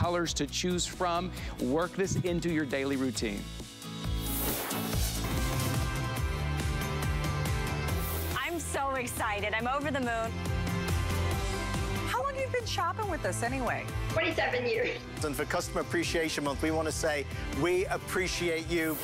colors to choose from. Work this into your daily routine. I'm so excited. I'm over the moon. How long have you been shopping with us anyway? 27 years. And for Customer Appreciation Month, we want to say we appreciate you.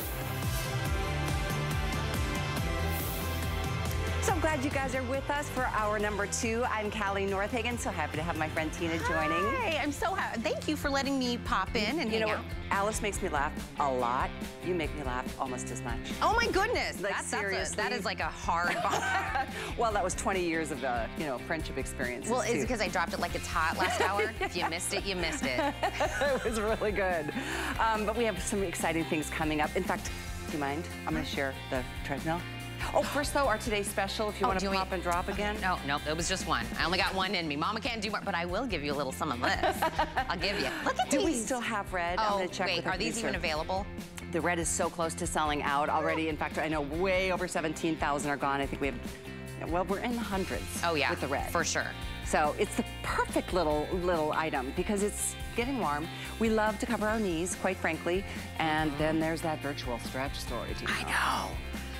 Glad you guys are with us for hour number two. I'm Callie Northagen. So happy to have my friend Tina joining. Hi, I'm so happy. Thank you for letting me pop in and you know, out. Alyce makes me laugh a lot. You make me laugh almost as much. Oh my goodness. Like, that's, that's a, that is like a hard bond. well, that was 20 years of, uh, you know, friendship experiences. well, it's because I dropped it like it's hot last hour. If you missed it, you missed it. it was really good. Um, but we have some exciting things coming up. In fact, do you mind? I'm going to share the treadmill. Oh, first though, our today's special, if you Oh, want do to pop want- and drop again. No, no, it was just one. I only got one in me. Mama can't do more, but I will give you a little some of this. I'll give you. Look at Do we still have red? Oh, going to check wait, with are these even available? The red is so close to selling out already. In fact, I know way over 17,000 are gone. I think we have, well, we're in the hundreds Oh yeah, with the red. for sure. So it's the perfect little little item because it's getting warm. We love to cover our knees, quite frankly. And then there's that virtual stretch story. do you I know?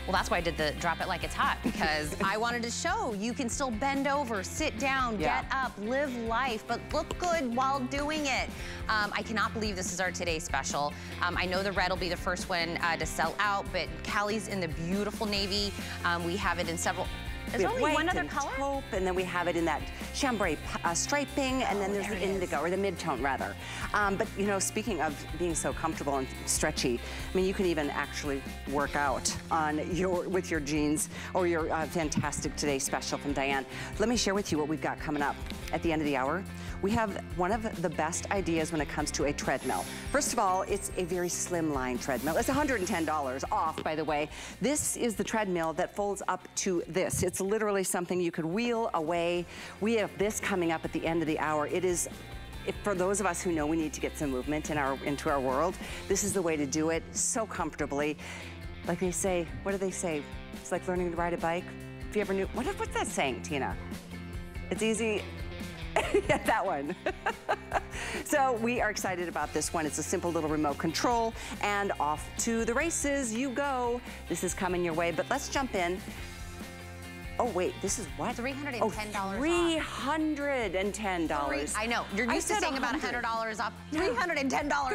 Well, that's why I did the drop it like it's hot because I wanted to show you can still bend over, sit down, Yeah. get up, live life, but look good while doing it. Um, I cannot believe this is our today special. Um, I know the red will be the first one uh, to sell out, but Callie's in the beautiful navy. Um, we have it in several. Have only one other and color? taupe, and then we have it in that chambray uh, striping, and then Oh, there's there the it is. indigo, or the mid-tone rather. Um, but you know, speaking of being so comfortable and stretchy, I mean, you can even actually work out on your with your jeans or your uh, fantastic today special from Diane. Let me share with you what we've got coming up at the end of the hour. We have one of the best ideas when it comes to a treadmill. First of all, it's a very slim line treadmill. It's $110 off, by the way. This is the treadmill that folds up to this. It's literally something you could wheel away. We have this coming up at the end of the hour. It is if for those of us who know we need to get some movement in our into our world, this is the way to do it so comfortably. Like they say, what do they say? It's like learning to ride a bike. If you ever knew, what, what's that saying, Tina? It's easy. yeah, that one. so we are excited about this one. It's a simple little remote control and off to the races you go. This is coming your way, but let's jump in. Oh wait, this is what? $310 Oh, off. $310. I know. You're I used to said saying about 100. $100 off. $310 off.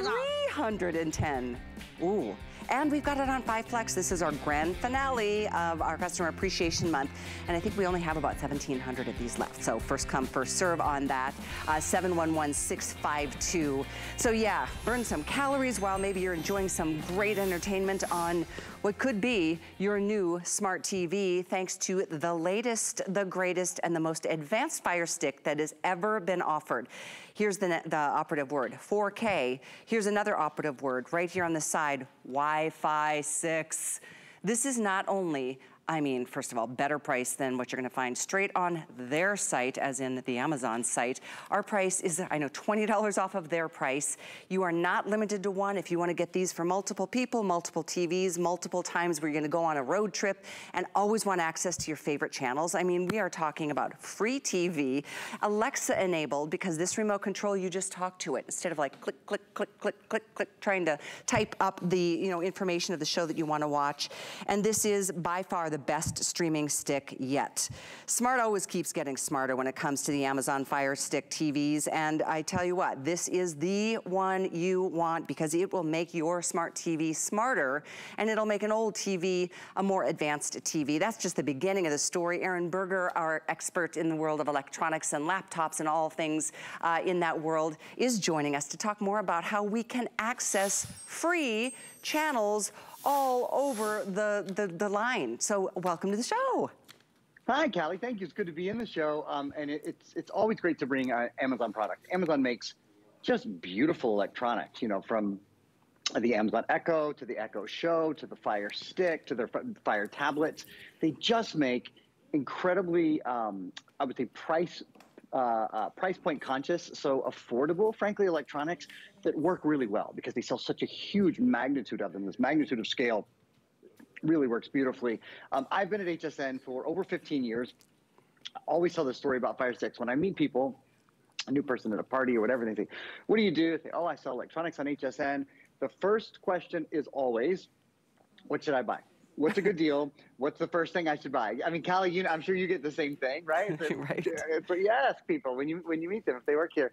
310. Ooh. And we've got it on Five Flex. This is our grand finale of our Customer Appreciation Month. And I think we only have about 1,700 of these left. So first come, first serve on that. Uh, 711652. So yeah, burn some calories while maybe you're enjoying some great entertainment on what could be your new smart TV thanks to the latest, the greatest, and the most advanced Fire Stick that has ever been offered. Here's the, the operative word, 4K. Here's another operative word right here on the side, Wi-Fi 6. This is not only I mean, first of all, better price than what you're gonna find straight on their site, as in the Amazon site. Our price is, I know, $20 off of their price. You are not limited to one. If you wanna get these for multiple people, multiple TVs, multiple times where you're gonna go on a road trip and always want access to your favorite channels. I mean, we are talking about free TV, Alexa enabled, because this remote control, you just talk to it instead of like click, click, click, click, click, click, trying to type up the, you know, information of the show that you wanna watch. And this is by far the best streaming stick yet. Smart always keeps getting smarter when it comes to the Amazon Fire Stick TVs. And I tell you what, this is the one you want because it will make your smart TV smarter and it'll make an old TV a more advanced TV. That's just the beginning of the story. Aaron Berger, our expert in the world of electronics and laptops and all things uh, in that world, is joining us to talk more about how we can access free channels all over the, the, the line. So welcome to the show. Hi, Callie. Thank you. It's good to be in the show. Um, and it, it's it's always great to bring uh, Amazon product. Amazon makes just beautiful electronics. You know, from the Amazon Echo to the Echo Show to the Fire Stick to their Fire tablets. They just make incredibly, um, I would say, price. Uh, uh, price point conscious, so affordable, frankly, electronics that work really well because they sell such a huge magnitude of them. This magnitude of scale really works beautifully. Um, I've been at HSN for over 15 years. I always tell this story about Fire Sticks. When I meet people, a new person at a party or whatever. They say, "What do you do?" They say, "Oh, I sell electronics on HSN." The first question is always, "What should I buy?" What's a good deal? What's the first thing I should buy? I mean, Callie, you know, I'm sure you get the same thing, right? right. But you ask people when you when you meet them if they work here,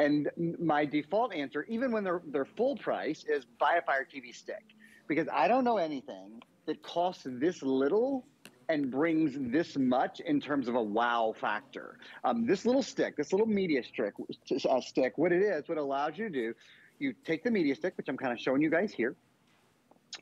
and my default answer, even when they're they're full price, is buy a Fire TV stick because I don't know anything that costs this little and brings this much in terms of a wow factor. Um, this little stick, this little media stick, uh, stick, what it is, what it allows you to do, you take the media stick, which I'm kind of showing you guys here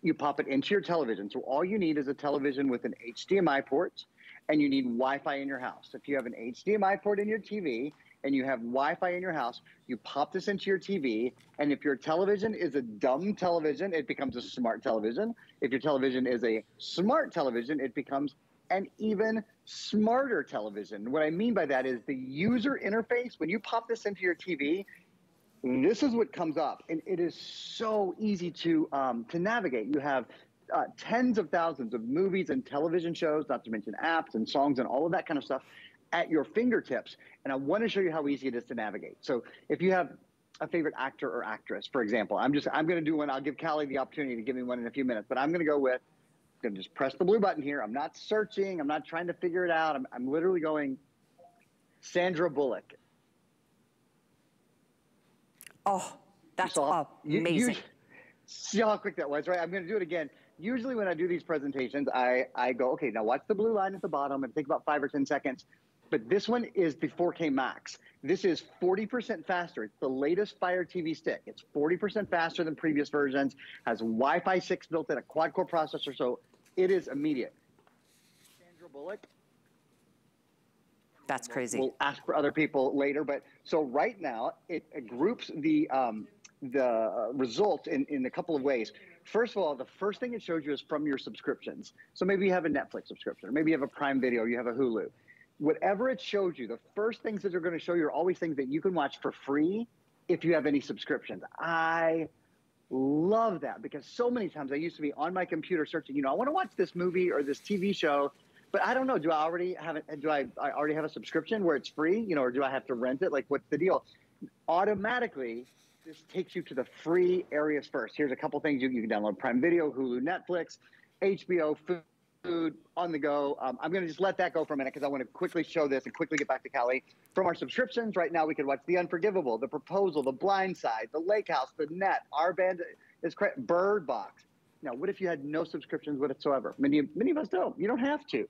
you pop it into your television. So all you need is a television with an HDMI port and you need Wi-Fi in your house. If you have an HDMI port in your TV and you have Wi-Fi in your house, you pop this into your TV. And if your television is a dumb television, it becomes a smart television. If your television is a smart television, it becomes an even smarter television. What I mean by that is the user interface, when you pop this into your TV, this is what comes up, and it is so easy to um, to navigate. You have uh, tens of thousands of movies and television shows, not to mention apps and songs and all of that kind of stuff, at your fingertips. And I want to show you how easy it is to navigate. So if you have a favorite actor or actress, for example, I'm just I'm going to do one. I'll give Callie the opportunity to give me one in a few minutes, but I'm going to go with. I'm going to just press the blue button here. I'm not searching. I'm not trying to figure it out. I'm, I'm literally going Sandra Bullock. Oh, that's saw, amazing. You, you, see how quick that was, right? I'm going to do it again. Usually, when I do these presentations, I, I go, okay, now watch the blue line at the bottom and think about five or 10 seconds. But this one is the 4K Max. This is 40% faster. It's the latest Fire TV stick. It's 40% faster than previous versions, has Wi Fi 6 built in, a quad core processor, so it is immediate. Sandra Bullock. That's crazy. We'll ask for other people later, but so right now it, it groups the um, the results in, in a couple of ways. First of all, the first thing it shows you is from your subscriptions. So maybe you have a Netflix subscription, or maybe you have a Prime Video, you have a Hulu. Whatever it shows you, the first things that they're going to show you are always things that you can watch for free if you have any subscriptions. I love that because so many times I used to be on my computer searching, you know, I want to watch this movie or this TV show, but I don't know. Do I already have it? Do I, I already have a subscription where it's free, you know, or do I have to rent it? Like, what's the deal? Automatically, this takes you to the free areas first. Here's a couple things you, you can download: Prime Video, Hulu, Netflix, HBO, food on the go. Um, I'm going to just let that go for a minute because I want to quickly show this and quickly get back to Callie. From our subscriptions, right now we can watch The Unforgivable, The Proposal, The Blind Side, The Lake House, The Net, Our Brand is Bird Box. Now, what if you had no subscriptions whatsoever? Many, many of us don't. You don't have to.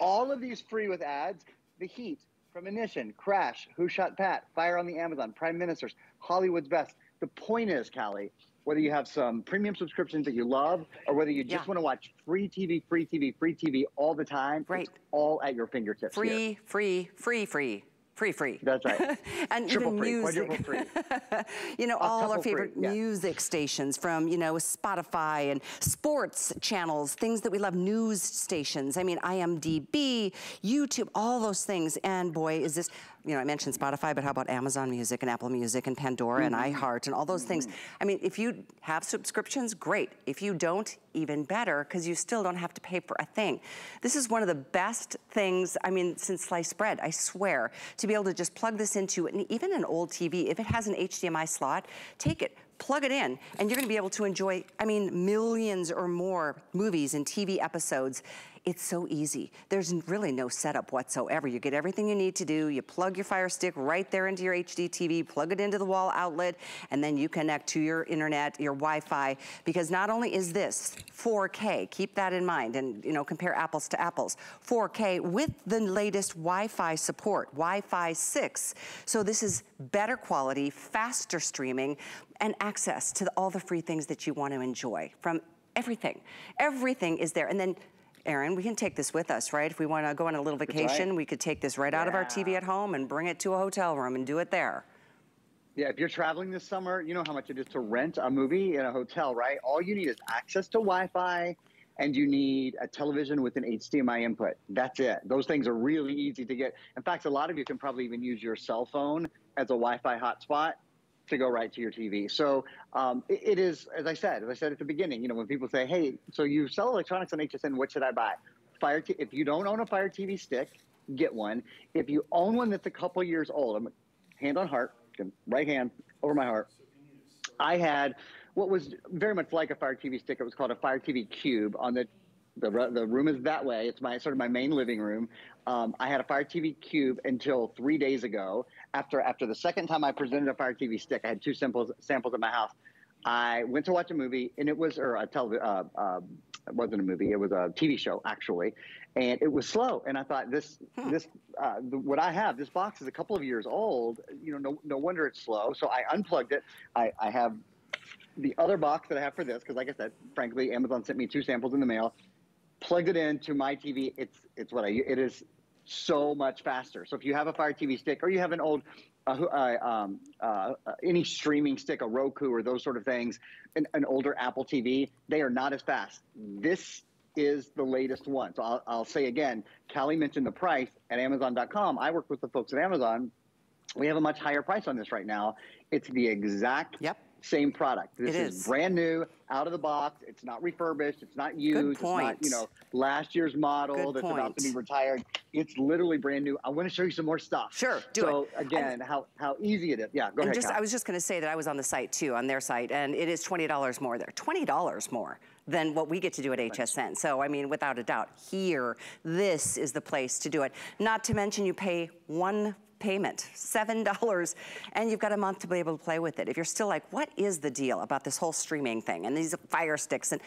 All of these free with ads. The Heat, Premonition, Crash, Who Shot Pat, Fire on the Amazon, Prime Ministers, Hollywood's Best. The point is, Callie, whether you have some premium subscriptions that you love or whether you just Yeah. want to watch free TV, free TV, free TV all the time, Right. it's all at your fingertips. here. Free, free, free, free. Free, free. That's right. and Triple even free, music. quadruple free. you know, all our free, favorite yeah. music stations from, you know, Spotify and sports channels, things that we love, news stations. I mean, IMDb, YouTube, all those things. And boy, is this, you know, I mentioned Spotify, but how about Amazon Music and Apple Music and Pandora Mm-hmm. and iHeart and all those things? I mean, if you have subscriptions, great. If you don't, even better, because you still don't have to pay for a thing. This is one of the best things, I mean, since sliced bread, I swear, to be able to just plug this into an, even an old TV. If it has an HDMI slot, take it, plug it in, and you're gonna be able to enjoy, I mean, millions or more movies and TV episodes. It's so easy. There's really no setup whatsoever. You get everything you need to do. You plug your Fire Stick right there into your HD TV, plug it into the wall outlet, and then you connect to your internet, your Wi-Fi, because not only is this 4K, keep that in mind, and you know, compare apples to apples, 4K with the latest Wi-Fi support, Wi-Fi 6. So this is better quality, faster streaming, and access to all the free things that you want to enjoy from everything. Everything is there. And then Aaron, we can take this with us, right? If we want to go on a little right. vacation, we could take this right out of our TV at home and bring it to a hotel room and do it there. Yeah, if you're traveling this summer, you know how much it is to rent a movie in a hotel, right? All you need is access to Wi-Fi and you need a television with an HDMI input. That's it. Those things are really easy to get. In fact, a lot of you can probably even use your cell phone as a Wi-Fi hotspot to go right to your TV. So um, it, it is, as I said, as I said at the beginning, you know, when people say, "Hey, so you sell electronics on HSN? What should I buy?" Fire. T- if you don't own a Fire TV stick, get one. If you own one that's a couple years old, I'm hand on heart, right hand over my heart. I had what was very much like a Fire TV stick. It was called a Fire TV Cube on the the, the room is that way. It's my sort of my main living room. Um, I had a Fire TV Cube until three days ago. After after the second time I presented a Fire TV stick, I had two samples samples at my house. I went to watch a movie, and it was or a television. Uh, uh, it wasn't a movie; it was a TV show actually, and it was slow. And I thought this hmm. this uh, the, what I have this box is a couple of years old. You know, no no wonder it's slow. So I unplugged it. I, I have the other box that I have for this because, like I said, frankly, Amazon sent me two samples in the mail. Plugged it into my TV. It's it's what I it is so much faster. So if you have a Fire TV stick or you have an old uh, uh, um, uh, any streaming stick, a Roku or those sort of things, an, an, older Apple TV, they are not as fast. This is the latest one. So I'll, I'll say again, Callie mentioned the price at Amazon.com. I work with the folks at Amazon. We have a much higher price on this right now. It's the exact yep same product. This is. is. brand new, out of the box. It's not refurbished. It's not used. It's not, you know, last year's model Good that's point. about to be retired. It's literally brand new. I want to show you some more stuff. Sure, do so, it. So again, how how easy it is. Yeah, go ahead. Just, I was just going to say that I was on the site too, on their site, and it is twenty dollars more there. Twenty dollars more than what we get to do at HSN. So, I mean, without a doubt, here, this is the place to do it. Not to mention you pay one payment, $7, and you've got a month to be able to play with it. If you're still like, what is the deal about this whole streaming thing and these fire sticks? And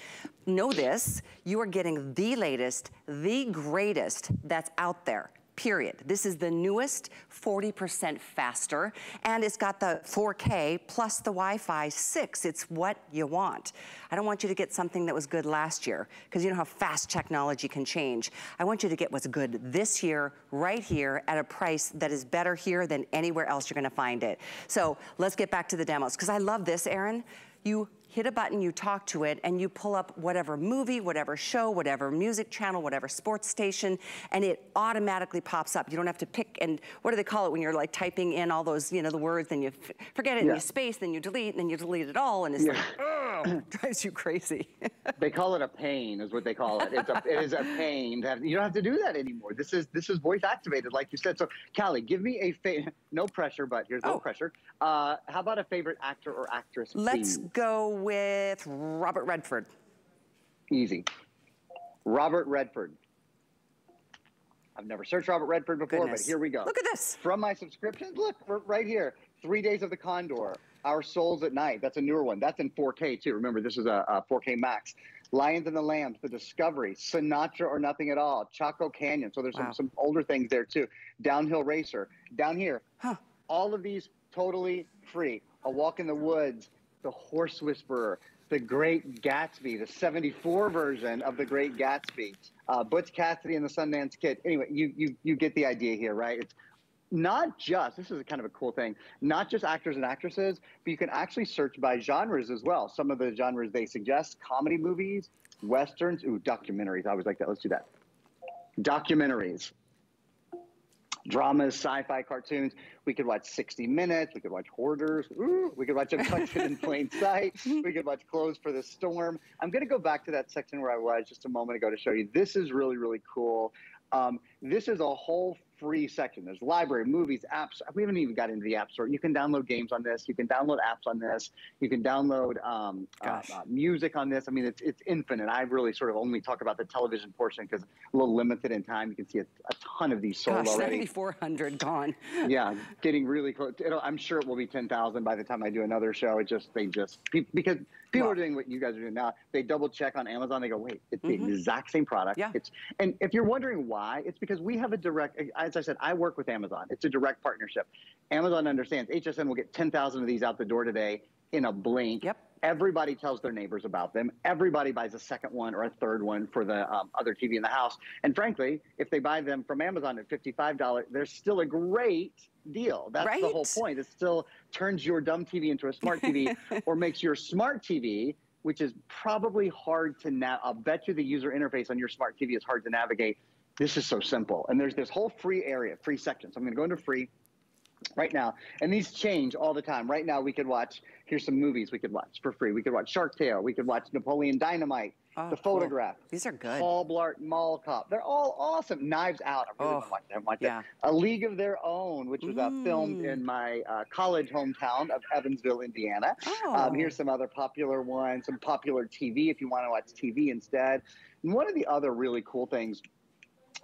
know this, you are getting the latest, the greatest that's out there period. This is the newest, 40% faster, and it's got the 4K plus the Wi-Fi 6. It's what you want. I don't want you to get something that was good last year, because you know how fast technology can change. I want you to get what's good this year, right here, at a price that is better here than anywhere else you're gonna find it. So let's get back to the demos, because I love this, Aaron. You hit a button, you talk to it, and you pull up whatever movie, whatever show, whatever music channel, whatever sports station, and it automatically pops up. You don't have to pick, and what do they call it when you're like typing in all those, you know, the words, and you forget it, yeah. and you space, then you delete, and then you delete it all, and it's yeah. like, oh, drives you crazy. they call it a pain, is what they call it. It's a, it is a pain. To have, you don't have to do that anymore. This is this is voice activated, like you said. So, Callie, give me a fa- no pressure, but here's oh. no pressure. Uh, how about a favorite actor or actress? Let's please? go with Robert Redford. Easy. Robert Redford. I've never searched Robert Redford before, Goodness. but here we go. Look at this. From my subscriptions, look, right here. Three Days of the Condor, Our Souls at Night. That's a newer one. That's in 4K, too. Remember, this is a, a 4K Max. Lions and the Lambs, The Discovery, Sinatra or Nothing at All, Chaco Canyon. So there's wow. some, some older things there, too. Downhill Racer. Down here, huh. all of these totally free. A Walk in the Woods, The Horse Whisperer, the Great Gatsby, the 74 version of the Great Gatsby, uh, Butch Cassidy and the Sundance Kid. Anyway, you, you, you get the idea here, right? It's not just, this is kind of a cool thing, not just actors and actresses, but you can actually search by genres as well. Some of the genres they suggest, comedy movies, westerns, ooh, documentaries. I always like that. Let's do that. Documentaries dramas, sci-fi cartoons. We could watch 60 Minutes. We could watch Hoarders. Ooh, we could watch Abducted in Plain Sight. We could watch Clothes for the Storm. I'm going to go back to that section where I was just a moment ago to show you. This is really, really cool. Um, this is a whole free section. There's library, movies, apps. We haven't even got into the app store. You can download games on this. You can download apps on this. You can download um, uh, uh, music on this. I mean, it's it's infinite. I really sort of only talk about the television portion because a little limited in time. You can see a, a ton of these sold Gosh, already. 7,400 gone. yeah, getting really close. It'll, I'm sure it will be 10,000 by the time I do another show. It just they just because people are doing what you guys are doing now. They double check on Amazon. They go, wait, it's mm-hmm. the exact same product. Yeah. It's and if you're wondering why, it's because we have a direct. As I said, I work with Amazon. It's a direct partnership. Amazon understands HSN will get 10,000 of these out the door today in a blink. Yep. Everybody tells their neighbors about them. Everybody buys a second one or a third one for the um, other TV in the house. And frankly, if they buy them from Amazon at $55, there's still a great deal. That's right? the whole point. It still turns your dumb TV into a smart TV or makes your smart TV, which is probably hard to now. I'll bet you the user interface on your smart TV is hard to navigate. This is so simple. And there's this whole free area, free section. So I'm going to go into free right now. And these change all the time. Right now, we could watch here's some movies we could watch for free. We could watch Shark Tale. We could watch Napoleon Dynamite. Oh, the cool. photograph. These are good. Paul Blart Mall Cop. They're all awesome. Knives Out. I really Oh, want to watch that. Watch yeah. that. A League of Their Own, which was uh, filmed Mm. in my uh, college hometown of Evansville, Indiana. Oh. Um, here's some other popular ones, some popular TV if you want to watch TV instead. And one of the other really cool things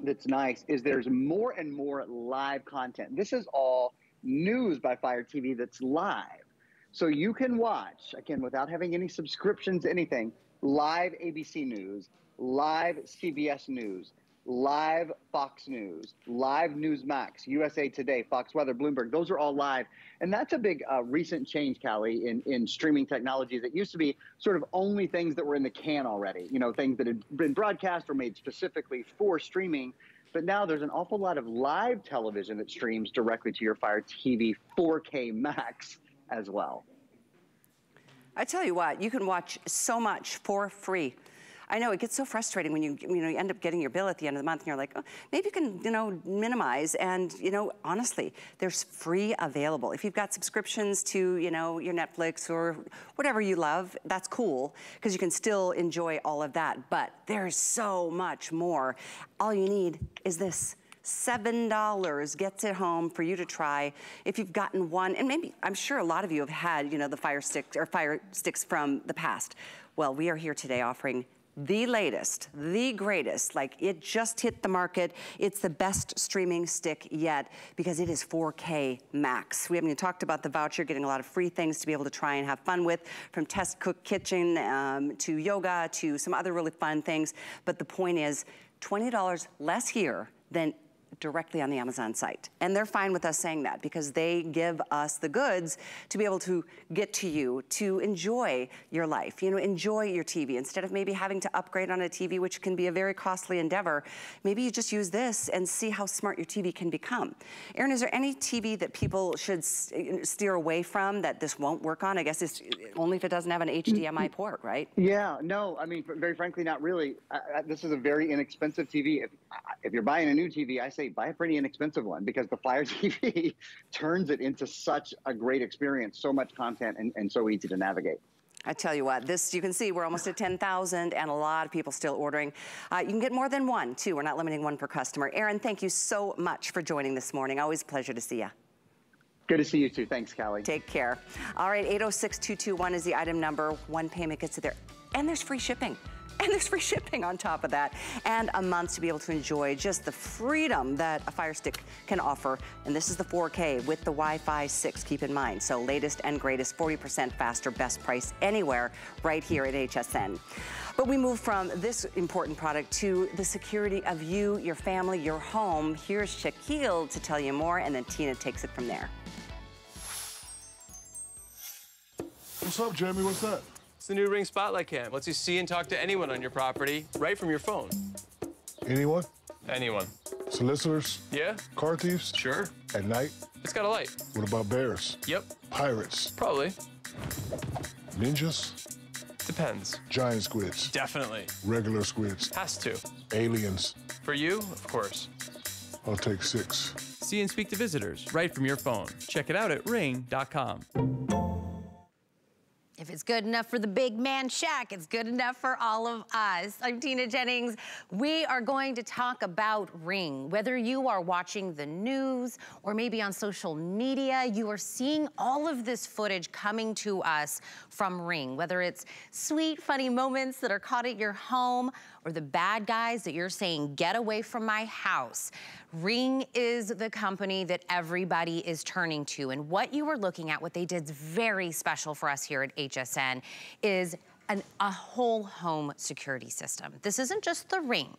that's nice is there's more and more live content. This is all news by Fire TV that's live. So you can watch, again, without having any subscriptions, anything, live ABC News, live CBS News, live Fox News, live Newsmax, USA Today, Fox Weather, Bloomberg. Those are all live. And that's a big uh, recent change, Callie, in, in streaming technologies. It used to be sort of only things that were in the can already, you know, things that had been broadcast or made specifically for streaming. But now there's an awful lot of live television that streams directly to your Fire TV 4K Max as well. I tell you what, you can watch so much for free. I know it gets so frustrating when you you know you end up getting your bill at the end of the month and you're like, oh, maybe you can you know minimize and you know honestly, there's free available. If you've got subscriptions to you know your Netflix or whatever you love, that's cool because you can still enjoy all of that. But there's so much more. All you need is this. $7 gets it home for you to try if you've gotten one, and maybe, I'm sure a lot of you have had, you know, the Fire Stick or Fire Sticks from the past. Well, we are here today offering the latest, the greatest, like it just hit the market. It's the best streaming stick yet because it is 4K max. We haven't even talked about the voucher, getting a lot of free things to be able to try and have fun with from Test Cook Kitchen um, to yoga to some other really fun things. But the point is $20 less here than directly on the Amazon site. And they're fine with us saying that because they give us the goods to be able to get to you, to enjoy your life, you know, enjoy your TV. Instead of maybe having to upgrade on a TV, which can be a very costly endeavor, maybe you just use this and see how smart your TV can become. Aaron, is there any TV that people should steer away from that this won't work on? I guess it's only if it doesn't have an HDMI port, right? Yeah, no, I mean, very frankly, not really. I, I, this is a very inexpensive TV. If, if you're buying a new TV, I say buy a pretty inexpensive one because the Fire TV turns it into such a great experience, so much content, and, and so easy to navigate. I tell you what, this, you can see we're almost at 10,000 and a lot of people still ordering. Uh, you can get more than one too. We're not limiting one per customer. Aaron, thank you so much for joining this morning. Always a pleasure to see you. Good to see you too. Thanks, Callie. Take care. All right, 806-221 is the item number. One payment gets it there. And there's free shipping. And there's free shipping on top of that. And a month to be able to enjoy just the freedom that a Fire Stick can offer. And this is the 4K with the Wi-Fi 6, keep in mind. So latest and greatest, 40% faster, best price anywhere right here at HSN. But we move from this important product to the security of you, your family, your home. Here's Shaquille to tell you more, and then Tina takes it from there. What's up, Jeremy? What's that? It's the new Ring Spotlight Cam. Lets you see and talk to anyone on your property right from your phone. Anyone? Anyone. Solicitors? Yeah? Car thieves? Sure. At night? It's got a light. What about bears? Yep. Pirates? Probably. Ninjas? Depends. Giant squids? Definitely. Regular squids? Has to. Aliens? For you, of course. I'll take six. See and speak to visitors right from your phone. Check it out at ring.com. If it's good enough for the big man Shaq, it's good enough for all of us. I'm Tina Jennings. We are going to talk about Ring. Whether you are watching the news or maybe on social media, you are seeing all of this footage coming to us from Ring. Whether it's sweet, funny moments that are caught at your home or the bad guys that you're saying, get away from my house. Ring is the company that everybody is turning to. And what you were looking at, what they did is very special for us here at HSN, is an, a whole home security system. This isn't just the Ring.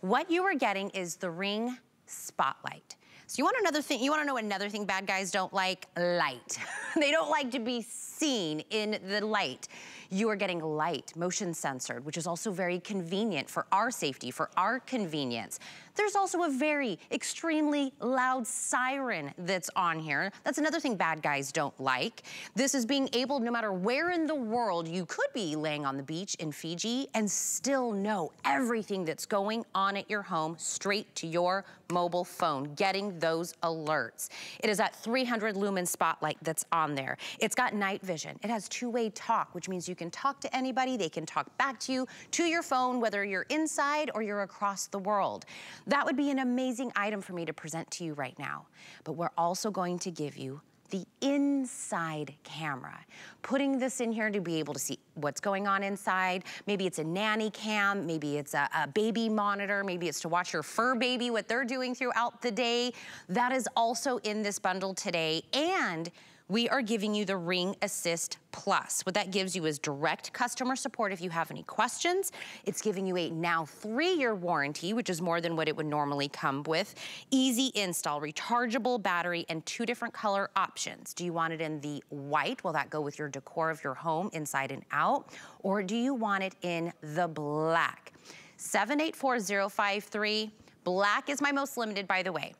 What you are getting is the Ring Spotlight. So you want another thing, you wanna know another thing bad guys don't like? Light. they don't like to be seen in the light. You are getting light, motion censored, which is also very convenient for our safety, for our convenience. There's also a very extremely loud siren that's on here. That's another thing bad guys don't like. This is being able, no matter where in the world you could be laying on the beach in Fiji and still know everything that's going on at your home straight to your mobile phone, getting those alerts. It is that 300 lumen spotlight that's on there. It's got night vision. It has two-way talk, which means you can talk to anybody, they can talk back to you, to your phone, whether you're inside or you're across the world. That would be an amazing item for me to present to you right now. But we're also going to give you the inside camera. Putting this in here to be able to see what's going on inside. Maybe it's a nanny cam, maybe it's a, a, baby monitor, maybe it's to watch your fur baby, what they're doing throughout the day. That is also in this bundle today. And we are giving you the Ring Assist Plus. What that gives you is direct customer support if you have any questions. It's giving you a now three-year warranty, which is more than what it would normally come with. Easy install, rechargeable battery, and two different color options. Do you want it in the white? Will that go with your decor of your home inside and out? Or do you want it in the black? 784053. Black is my most limited, by the way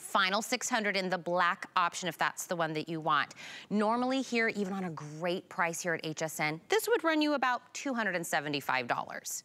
final 600 in the black option if that's the one that you want. Normally here, even on a great price here at HSN, this would run you about $275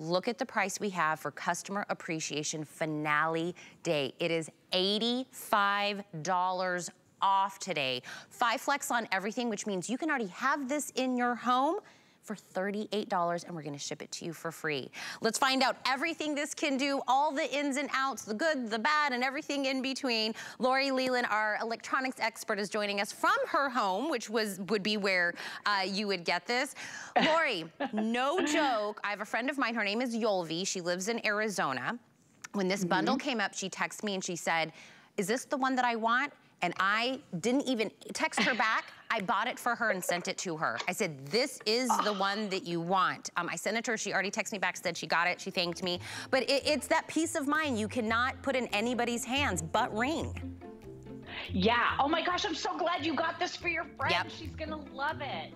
look at the price we have for customer appreciation finale day. It is $85 off today. Five flex on everything, which means you can already have this in your home for $38 and we're gonna ship it to you for free. Let's find out everything this can do, all the ins and outs, the good, the bad, and everything in between. Lori Leland, our electronics expert, is joining us from her home, which was would be where uh, you would get this. Lori, no joke, I have a friend of mine, her name is Yolvi, she lives in Arizona. When this mm -hmm. bundle came up, she texted me and she said, is this the one that I want? And I didn't even text her back. I bought it for her and sent it to her. I said, this is the one that you want. Um, I sent it to her. She already texted me back, said she got it. She thanked me. But it, it's that peace of mind you cannot put in anybody's hands but Ring. Yeah. Oh my gosh, I'm so glad you got this for your friend. Yep. She's going to love it.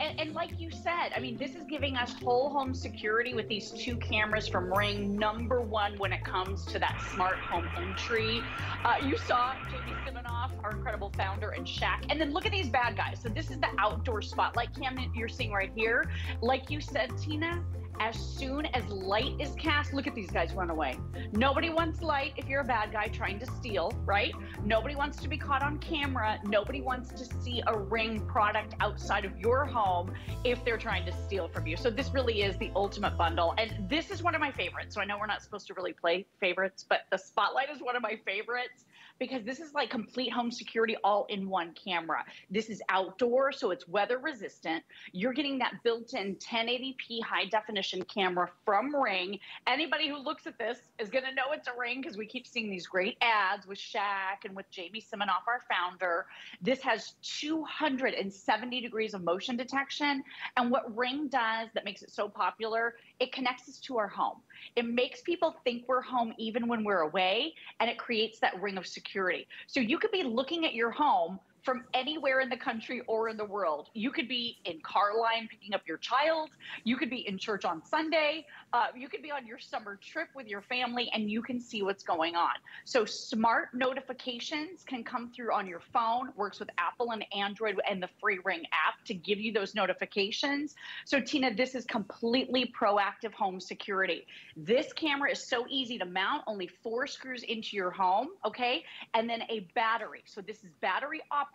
And, and, like you said, I mean, this is giving us whole home security with these two cameras from Ring. Number one when it comes to that smart home entry. Uh, you saw Jamie Siminoff, our incredible founder, and Shaq. And then look at these bad guys. So this is the outdoor spotlight cam that you're seeing right here. Like you said, Tina, as soon as light is cast, look at these guys run away. Nobody wants light if you're a bad guy trying to steal, right? Nobody wants to be caught on camera. Nobody wants to see a ring product outside of your home if they're trying to steal from you. So this really is the ultimate bundle. And this is one of my favorites. So I know we're not supposed to really play favorites, but the Spotlight is one of my favorites because this is like complete home security all in one camera. This is outdoor, so it's weather resistant. You're getting that built-in 1080p high definition camera from Ring. Anybody who looks at this is going to know it's a Ring because we keep seeing these great ads with Shaq and with Jamie Siminoff, our founder. This has 270 degrees of motion detection. And what Ring does that makes it so popular, it connects us to our home. It makes people think we're home even when we're away, and it creates that ring of security. So you could be looking at your home from anywhere in the country or in the world. You could be in car line picking up your child. You could be in church on Sunday. Uh, you could be on your summer trip with your family and you can see what's going on. So smart notifications can come through on your phone, works with Apple and Android and the free Ring app to give you those notifications. So Tina, this is completely proactive home security. This camera is so easy to mount, only four screws into your home, okay? And then a battery. So this is battery operated.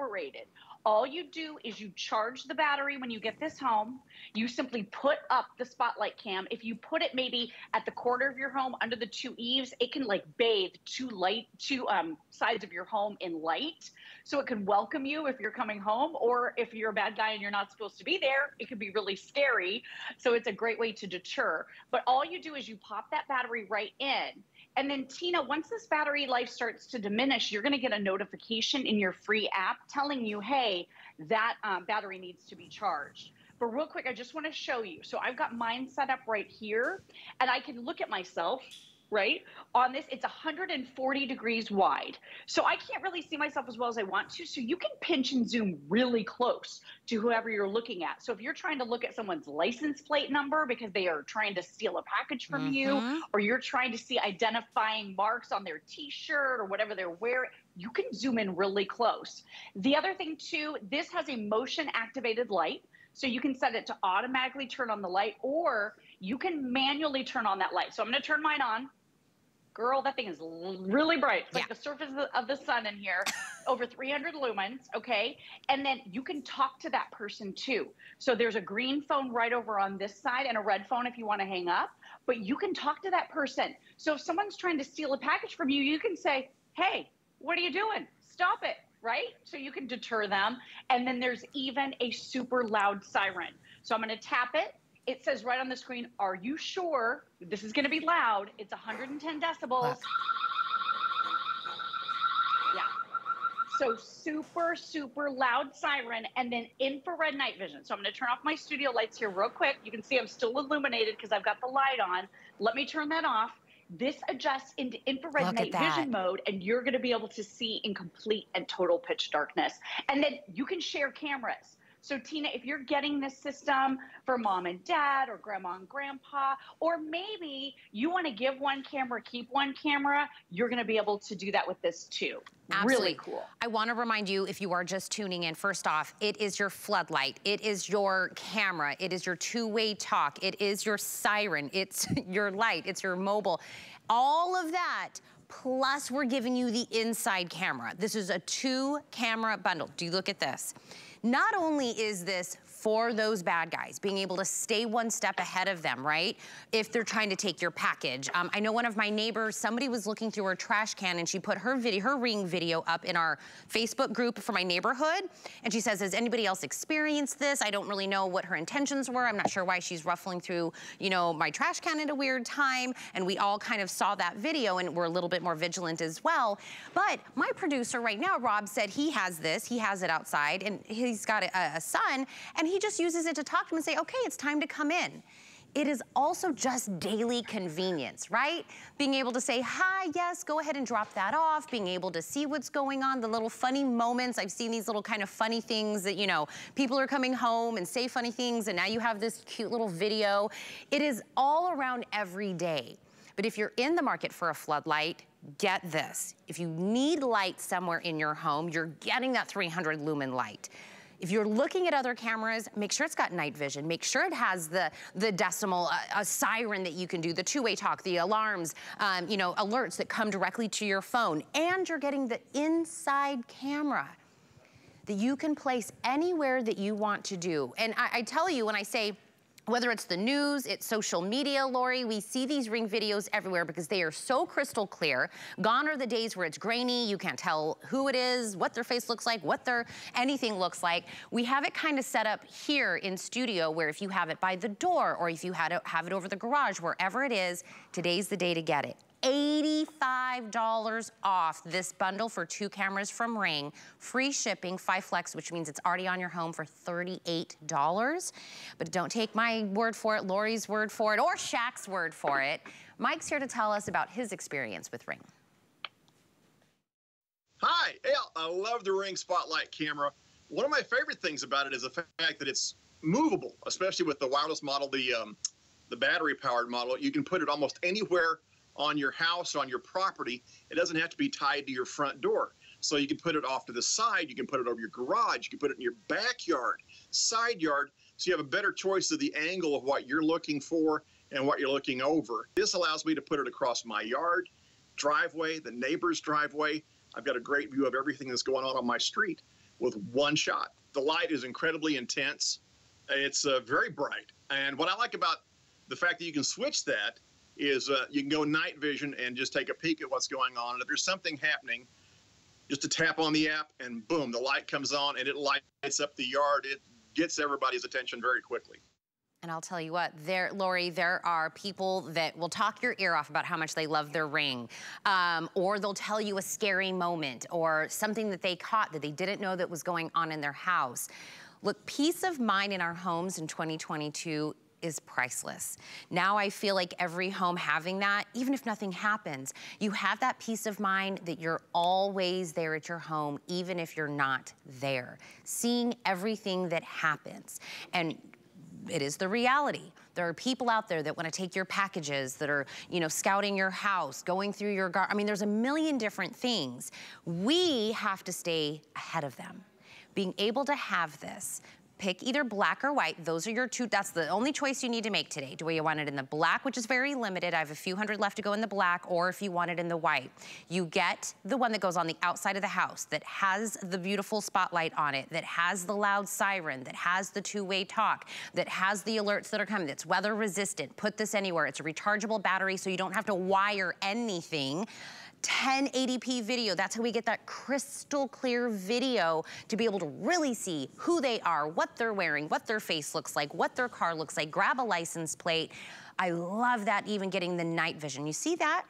All you do is you charge the battery when you get this home. You simply put up the spotlight cam. If you put it maybe at the corner of your home under the two eaves, it can like bathe two light, two um, sides of your home in light. So it can welcome you if you're coming home, or if you're a bad guy and you're not supposed to be there, it could be really scary. So it's a great way to deter. But all you do is you pop that battery right in and then, Tina, once this battery life starts to diminish, you're going to get a notification in your free app telling you, hey, that um, battery needs to be charged. But real quick, I just want to show you. So I've got mine set up right here, and I can look at myself right? On this, it's 140 degrees wide. So I can't really see myself as well as I want to. So you can pinch and zoom really close to whoever you're looking at. So if you're trying to look at someone's license plate number because they are trying to steal a package from mm-hmm. you, or you're trying to see identifying marks on their t shirt or whatever they're wearing, you can zoom in really close. The other thing, too, this has a motion activated light. So you can set it to automatically turn on the light or you can manually turn on that light. So I'm going to turn mine on girl, that thing is really bright. It's like the surface of the sun in here, over 300 lumens, okay? And then you can talk to that person too. So there's a green phone right over on this side and a red phone if you want to hang up, but you can talk to that person. So if someone's trying to steal a package from you, you can say, hey, what are you doing? Stop it, right? So you can deter them. And then there's even a super loud siren. So I'm going to tap it it says right on the screen, are you sure this is going to be loud? It's 110 decibels. Yeah. So super, super loud siren and then infrared night vision. So I'm going to turn off my studio lights here real quick. You can see I'm still illuminated because I've got the light on. Let me turn that off. This adjusts into infrared Look night vision mode, and you're going to be able to see in complete and total pitch darkness. And then you can share cameras. So, Tina, if you're getting this system for mom and dad or grandma and grandpa, or maybe you want to give one camera, keep one camera, you're going to be able to do that with this too. Absolutely. Really cool. I want to remind you, if you are just tuning in, first off, it is your floodlight. It is your camera. It is your two-way talk. It is your siren. It's your light. It's your mobile. All of that plus we're giving you the inside camera. This is a two camera bundle. Do you look at this? Not only is this for those bad guys, being able to stay one step ahead of them, right? If they're trying to take your package. Um, I know one of my neighbors, somebody was looking through her trash can and she put her video, her ring video up in our Facebook group for my neighborhood. And she says, has anybody else experienced this? I don't really know what her intentions were. I'm not sure why she's ruffling through, you know, my trash can at a weird time. And we all kind of saw that video and we're a little bit more vigilant as well. But my producer right now, Rob said he has this, he has it outside and he's got a, a son and he just uses it to talk to him and say, okay, it's time to come in. It is also just daily convenience, right? Being able to say, hi, yes, go ahead and drop that off, being able to see what's going on, the little funny moments. I've seen these little kind of funny things that, you know, people are coming home and say funny things, and now you have this cute little video. It is all around every day. But if you're in the market for a floodlight, get this. If you need light somewhere in your home, you're getting that 300 lumen light. If you're looking at other cameras, make sure it's got night vision. Make sure it has the, the decimal, a, a siren that you can do, the two-way talk, the alarms, um, you know, alerts that come directly to your phone. And you're getting the inside camera that you can place anywhere that you want to do. And I, I tell you, when I say, whether it's the news, it's social media, Lori, we see these ring videos everywhere because they are so crystal clear. Gone are the days where it's grainy, you can't tell who it is, what their face looks like, what their anything looks like. We have it kind of set up here in studio where if you have it by the door or if you had it, have it over the garage, wherever it is, today's the day to get it. $85 off this bundle for two cameras from Ring. Free shipping, five flex, which means it's already on your home for $38. But don't take my word for it, Lori's word for it, or Shaq's word for it. Mike's here to tell us about his experience with Ring. Hi, I love the Ring Spotlight camera. One of my favorite things about it is the fact that it's movable, especially with the wireless model, the um, the battery powered model. You can put it almost anywhere on your house, on your property. It doesn't have to be tied to your front door. So you can put it off to the side, you can put it over your garage, you can put it in your backyard, side yard, so you have a better choice of the angle of what you're looking for and what you're looking over. This allows me to put it across my yard, driveway, the neighbor's driveway. I've got a great view of everything that's going on on my street with one shot. The light is incredibly intense. It's uh, very bright. And what I like about the fact that you can switch that is uh, you can go night vision and just take a peek at what's going on. And if there's something happening, just to tap on the app and boom, the light comes on and it lights up the yard. It gets everybody's attention very quickly. And I'll tell you what, there, Lori, there are people that will talk your ear off about how much they love their ring. Um, or they'll tell you a scary moment or something that they caught that they didn't know that was going on in their house. Look, peace of mind in our homes in 2022 is priceless. Now I feel like every home having that, even if nothing happens, you have that peace of mind that you're always there at your home, even if you're not there. Seeing everything that happens. And it is the reality. There are people out there that want to take your packages, that are, you know, scouting your house, going through your garden. I mean, there's a million different things. We have to stay ahead of them. Being able to have this Pick either black or white. Those are your two, that's the only choice you need to make today. Do you want it in the black, which is very limited. I have a few hundred left to go in the black, or if you want it in the white. You get the one that goes on the outside of the house that has the beautiful spotlight on it, that has the loud siren, that has the two-way talk, that has the alerts that are coming, that's weather resistant. Put this anywhere. It's a rechargeable battery so you don't have to wire anything. 1080p video. That's how we get that crystal clear video to be able to really see who they are, what they're wearing, what their face looks like, what their car looks like, grab a license plate. I love that even getting the night vision. You see that?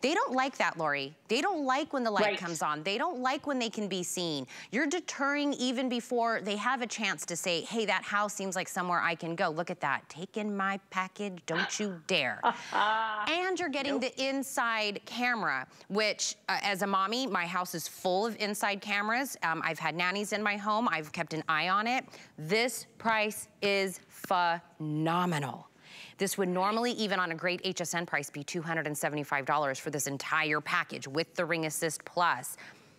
They don't like that, Lori. They don't like when the light right. comes on. They don't like when they can be seen. You're deterring even before they have a chance to say, hey, that house seems like somewhere I can go. Look at that. Take in my package, don't you dare. and you're getting nope. the inside camera, which uh, as a mommy, my house is full of inside cameras. Um, I've had nannies in my home. I've kept an eye on it. This price is phenomenal. This would normally, even on a great HSN price, be $275 for this entire package with the Ring Assist Plus.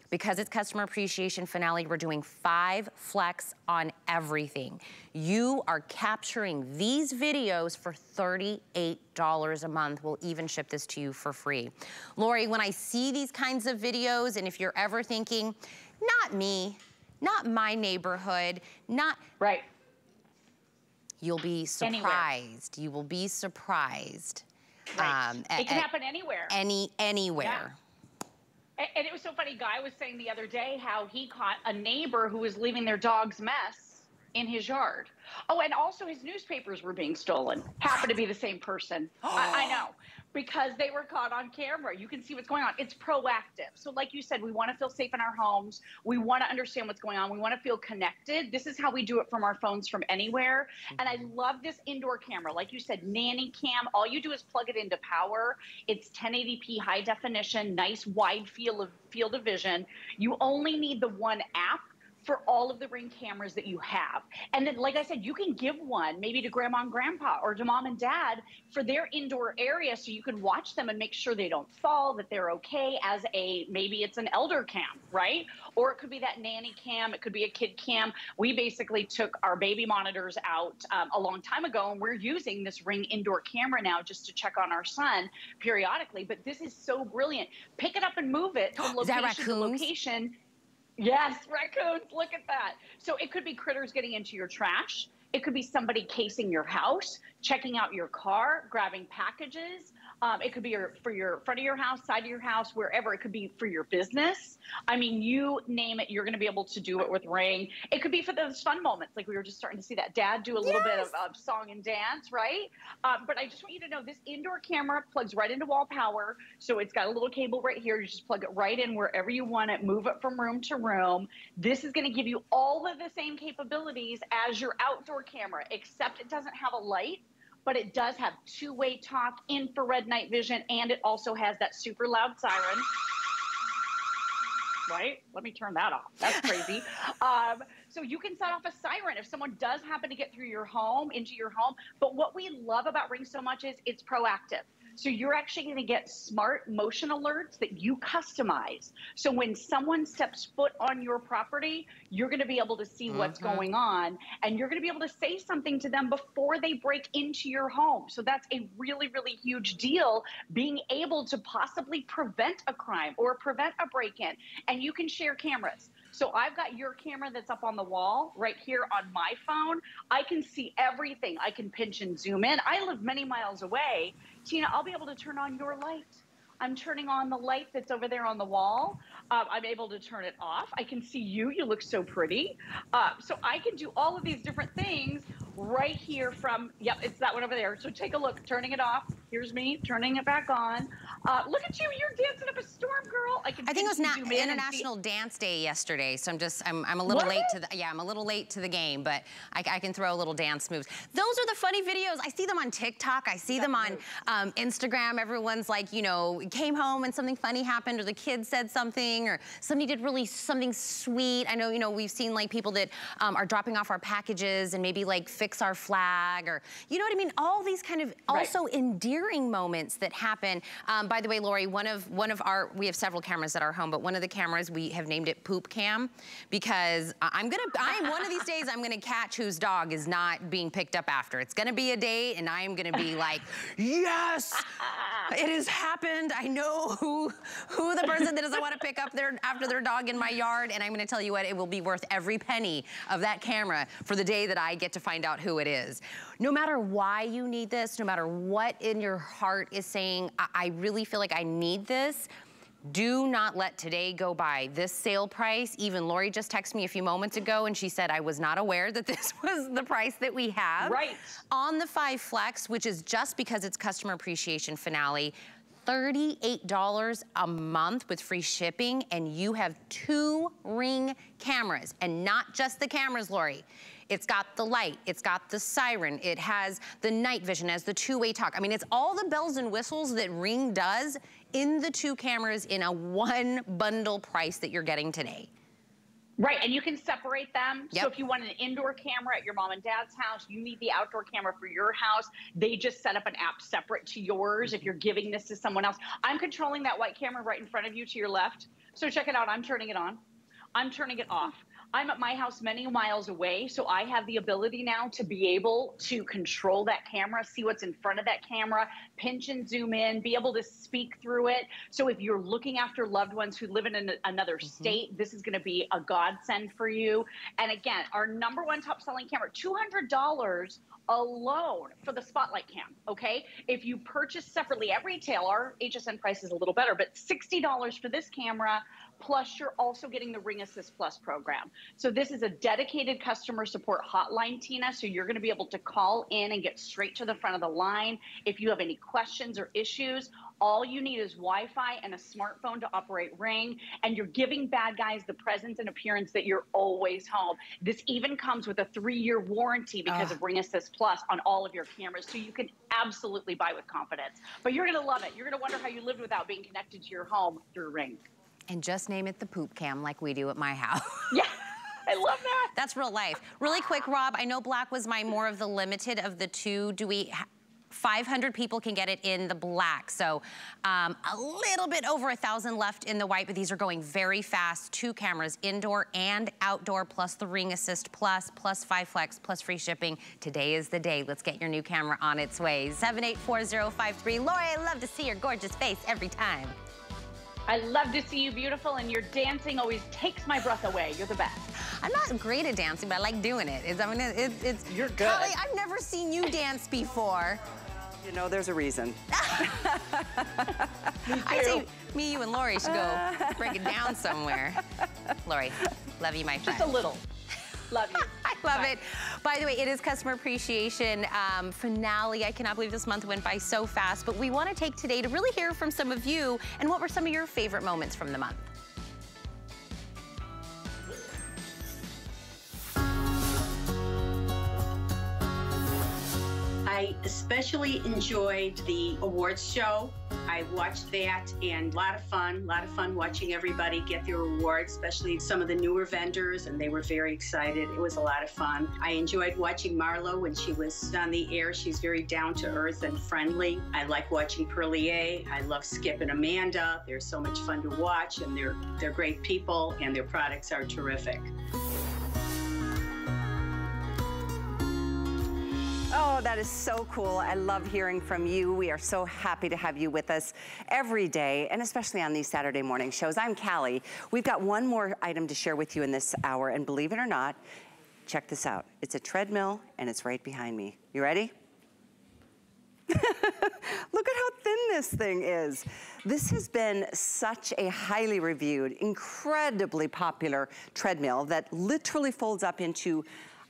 Because it's customer appreciation finale, we're doing five flex on everything. You are capturing these videos for $38 a month. We'll even ship this to you for free. Lori, when I see these kinds of videos, and if you're ever thinking, not me, not my neighborhood, not... Right. You'll be surprised. Anywhere. You will be surprised. Right. Um, it can happen anywhere. Any anywhere. Yeah. And it was so funny. Guy was saying the other day how he caught a neighbor who was leaving their dog's mess in his yard. Oh, and also his newspapers were being stolen. Happened to be the same person. I, I know because they were caught on camera. You can see what's going on. It's proactive. So, like you said, we want to feel safe in our homes. We want to understand what's going on. We want to feel connected. This is how we do it from our phones from anywhere. And I mm-hmm. love this indoor camera. Like you said, nanny cam. All you do is plug it into power. It's 1080p high definition, nice wide field of field of vision. You only need the one app for all of the ring cameras that you have. And then, like I said, you can give one maybe to grandma and grandpa or to mom and dad for their indoor area so you can watch them and make sure they don't fall, that they're okay as a maybe it's an elder cam, right? Or it could be that nanny cam, it could be a kid cam. We basically took our baby monitors out um, a long time ago and we're using this ring indoor camera now just to check on our son periodically. But this is so brilliant. Pick it up and move it from location to location Yes, raccoons. Look at that. So it could be critters getting into your trash. It could be somebody casing your house, checking out your car, grabbing packages. Um, it could be your, for your front of your house, side of your house, wherever. It could be for your business. I mean, you name it, you're going to be able to do it with Ring. It could be for those fun moments, like we were just starting to see that dad do a little yes. bit of uh, song and dance, right? Um, but I just want you to know this indoor camera plugs right into wall power. So it's got a little cable right here. You just plug it right in wherever you want it, move it from room to room. This is going to give you all of the same capabilities as your outdoor camera, except it doesn't have a light but it does have two-way talk, infrared night vision, and it also has that super loud siren. Right? Let me turn that off. That's crazy. um, so you can set off a siren if someone does happen to get through your home, into your home. But what we love about Ring so much is it's proactive. So you're actually going to get smart motion alerts that you customize. So when someone steps foot on your property, you're going to be able to see mm-hmm. what's going on and you're going to be able to say something to them before they break into your home. So that's a really, really huge deal being able to possibly prevent a crime or prevent a break in. And you can share cameras. So I've got your camera that's up on the wall right here on my phone. I can see everything. I can pinch and zoom in. I live many miles away. Tina, I'll be able to turn on your light. I'm turning on the light that's over there on the wall. Um, I'm able to turn it off. I can see you. You look so pretty. Uh, so I can do all of these different things right here from, yep, it's that one over there. So take a look, turning it off. Here's me turning it back on. Uh, look at you, you're dancing up a storm, girl. I, can I think it was not International Dance Day yesterday, so I'm just, I'm, I'm a little what? late to the, yeah, I'm a little late to the game, but I, I, can throw a little dance moves. Those are the funny videos. I see them on TikTok. I see them on um, Instagram. Everyone's like, you know, came home and something funny happened, or the kid said something, or somebody did really something sweet. I know, you know, we've seen like people that um, are dropping off our packages and maybe like fix our flag, or, you know what I mean? All these kind of also right. endear endearing moments that happen. Um, by the way, Lori, one of one of our we have several cameras at our home, but one of the cameras we have named it Poop Cam because I'm gonna I'm one of these days I'm gonna catch whose dog is not being picked up after. It's gonna be a date, and I am gonna be like, yes, it has happened. I know who who the person that doesn't want to pick up their after their dog in my yard, and I'm gonna tell you what, it will be worth every penny of that camera for the day that I get to find out who it is. No matter why you need this, no matter what in your heart is saying, I, I really feel like I need this, do not let today go by. This sale price, even Lori just texted me a few moments ago and she said, I was not aware that this was the price that we have. Right. On the 5 Flex, which is just because it's customer appreciation finale, $38 a month with free shipping and you have two ring cameras and not just the cameras, Lori. It's got the light, it's got the siren, it has the night vision as the two-way talk. I mean, it's all the bells and whistles that Ring does in the two cameras in a one bundle price that you're getting today. Right, and you can separate them. Yep. So if you want an indoor camera at your mom and dad's house, you need the outdoor camera for your house. They just set up an app separate to yours if mm-hmm. you're giving this to someone else. I'm controlling that white camera right in front of you to your left. So check it out. I'm turning it on. I'm turning it off. I'm at my house many miles away, so I have the ability now to be able to control that camera, see what's in front of that camera, pinch and zoom in, be able to speak through it. So if you're looking after loved ones who live in an, another mm-hmm. state, this is going to be a godsend for you. And again, our number one top selling camera, $200 alone for the spotlight cam okay if you purchase separately at retail our hsn price is a little better but $60 for this camera Plus, you're also getting the Ring Assist Plus program. So this is a dedicated customer support hotline, Tina. So you're going to be able to call in and get straight to the front of the line. If you have any questions or issues, all you need is Wi-Fi and a smartphone to operate Ring, and you're giving bad guys the presence and appearance that you're always home. This even comes with a three-year warranty because Ah. of Ring Assist Plus on all of your cameras, so you can absolutely buy with confidence. But you're going to love it. You're going to wonder how you lived without being connected to your home through Ring. And just name it the poop cam like we do at my house. Yeah. I love that. That's real life. Really quick, Rob, I know black was my more of the limited of the two. Do we, 500 people can get it in the black. So um, a little bit over a thousand left in the white, but these are going very fast. Two cameras, indoor and outdoor, plus the Ring Assist Plus, plus 5 Flex, plus free shipping. Today is the day. Let's get your new camera on its way. 784053. Lori, I love to see your gorgeous face every time. I love to see you beautiful, and your dancing always takes my breath away. You're the best. I'm not great at dancing, but I like doing it. It's, I mean, it, it's. You're good. Holly, I've never seen you dance before. You know, there's a reason. I say me, you, and Lori should go break it down somewhere. Lori, love you, my friend. Just a little. Love you. I love it. By the way, it is customer appreciation um, finale. I cannot believe this month went by so fast, but we want to take today to really hear from some of you and what were some of your favorite moments from the month. I especially enjoyed the awards show. I watched that and a lot of fun, a lot of fun watching everybody get their awards, especially some of the newer vendors, and they were very excited. It was a lot of fun. I enjoyed watching Marlo when she was on the air. She's very down to earth and friendly. I like watching Perlier. I love Skip and Amanda. They're so much fun to watch, and they're they're great people, and their products are terrific. Oh, that is so cool. I love hearing from you. We are so happy to have you with us every day, and especially on these Saturday morning shows. I'm Callie. We've got one more item to share with you in this hour, and believe it or not, check this out. It's a treadmill, and it's right behind me. You ready? Look at how thin this thing is. This has been such a highly reviewed, incredibly popular treadmill that literally folds up into,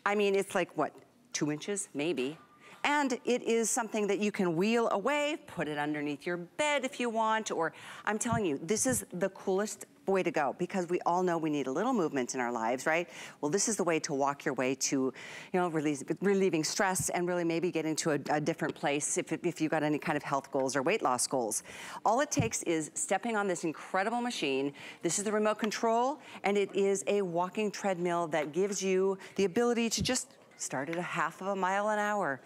I mean, it's like what, two inches, maybe. And it is something that you can wheel away, put it underneath your bed if you want, or I'm telling you, this is the coolest way to go because we all know we need a little movement in our lives, right? Well, this is the way to walk your way to, you know, release, relieving stress and really maybe getting to a, a different place if, if you've got any kind of health goals or weight loss goals. All it takes is stepping on this incredible machine. This is the remote control, and it is a walking treadmill that gives you the ability to just start at a half of a mile an hour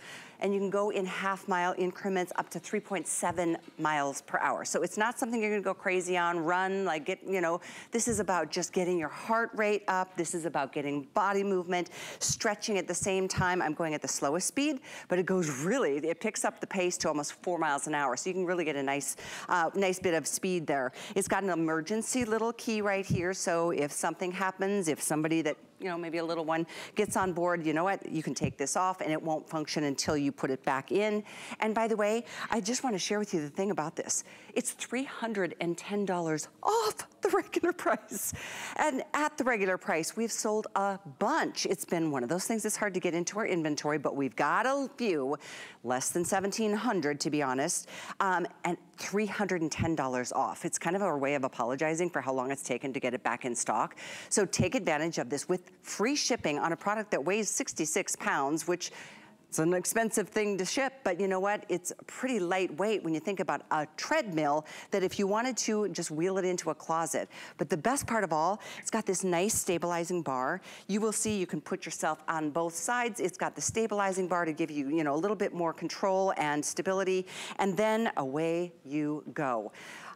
and you can go in half mile increments up to 3.7 miles per hour. So it's not something you're gonna go crazy on, run, like get, you know, this is about just getting your heart rate up. This is about getting body movement, stretching at the same time. I'm going at the slowest speed, but it goes really, it picks up the pace to almost four miles an hour. So you can really get a nice, uh, nice bit of speed there. It's got an emergency little key right here. So if something happens, if somebody that you know, maybe a little one gets on board, you know what, you can take this off and it won't function until you put it back in. And by the way, I just wanna share with you the thing about this. It's $310 off the regular price. And at the regular price, we've sold a bunch. It's been one of those things that's hard to get into our inventory, but we've got a few, less than 1,700 to be honest, um, and $310 off. It's kind of our way of apologizing for how long it's taken to get it back in stock. So take advantage of this with free shipping on a product that weighs 66 pounds, which it's an expensive thing to ship, but you know what? It's pretty lightweight when you think about a treadmill that if you wanted to just wheel it into a closet. But the best part of all, it's got this nice stabilizing bar. You will see you can put yourself on both sides. It's got the stabilizing bar to give you, you know, a little bit more control and stability. And then away you go.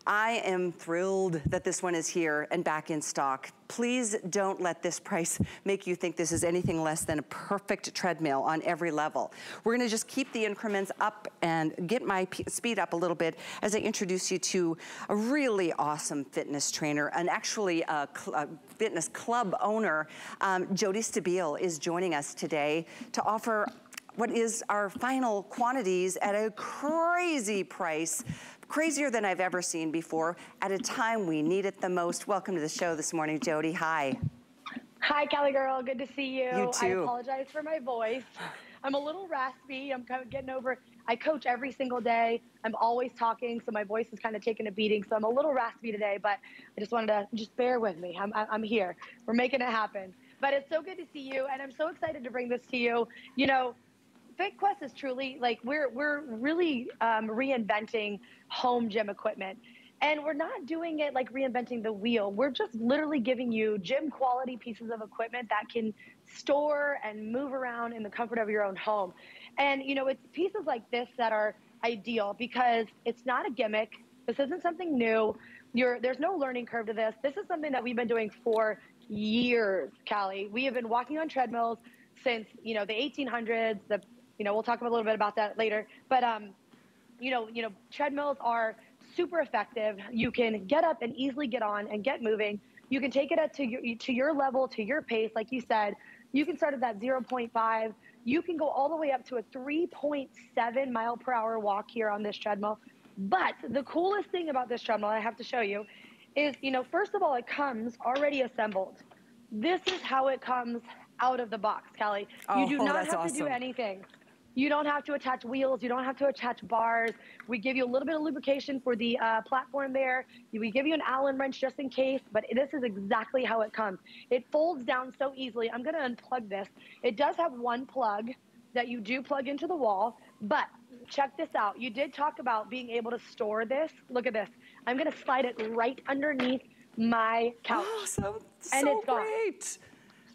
I am thrilled that this one is here and back in stock. Please don't let this price make you think this is anything less than a perfect treadmill on every level. We're gonna just keep the increments up and get my speed up a little bit as I introduce you to a really awesome fitness trainer and actually a, a fitness club owner. Um, Jody Stabile is joining us today to offer what is our final quantities at a crazy price crazier than I've ever seen before at a time we need it the most. Welcome to the show this morning, Jody. Hi. Hi, Callie girl. Good to see you. You too. I apologize for my voice. I'm a little raspy. I'm kind of getting over. I coach every single day. I'm always talking, so my voice is kind of taking a beating. So I'm a little raspy today, but I just wanted to just bear with me. I'm I'm here. We're making it happen. But it's so good to see you, and I'm so excited to bring this to you. You know, FitQuest is truly like we're we're really um, reinventing home gym equipment. And we're not doing it like reinventing the wheel. We're just literally giving you gym quality pieces of equipment that can store and move around in the comfort of your own home. And, you know, it's pieces like this that are ideal because it's not a gimmick. This isn't something new. You're, there's no learning curve to this. This is something that we've been doing for years, Callie. We have been walking on treadmills since, you know, the 1800s. The, you know, we'll talk a little bit about that later. But, um, you know, you know, treadmills are super effective. You can get up and easily get on and get moving. You can take it up to your to your level, to your pace, like you said. You can start at that 0.5. You can go all the way up to a 3.7 mile per hour walk here on this treadmill. But the coolest thing about this treadmill, I have to show you, is you know, first of all, it comes already assembled. This is how it comes out of the box, Kelly. Oh, you do not have awesome. to do anything. You don't have to attach wheels. You don't have to attach bars. We give you a little bit of lubrication for the uh, platform there. We give you an Allen wrench just in case, but this is exactly how it comes. It folds down so easily. I'm going to unplug this. It does have one plug that you do plug into the wall, but check this out. You did talk about being able to store this. Look at this. I'm going to slide it right underneath my couch. Oh, so, and so it's gone great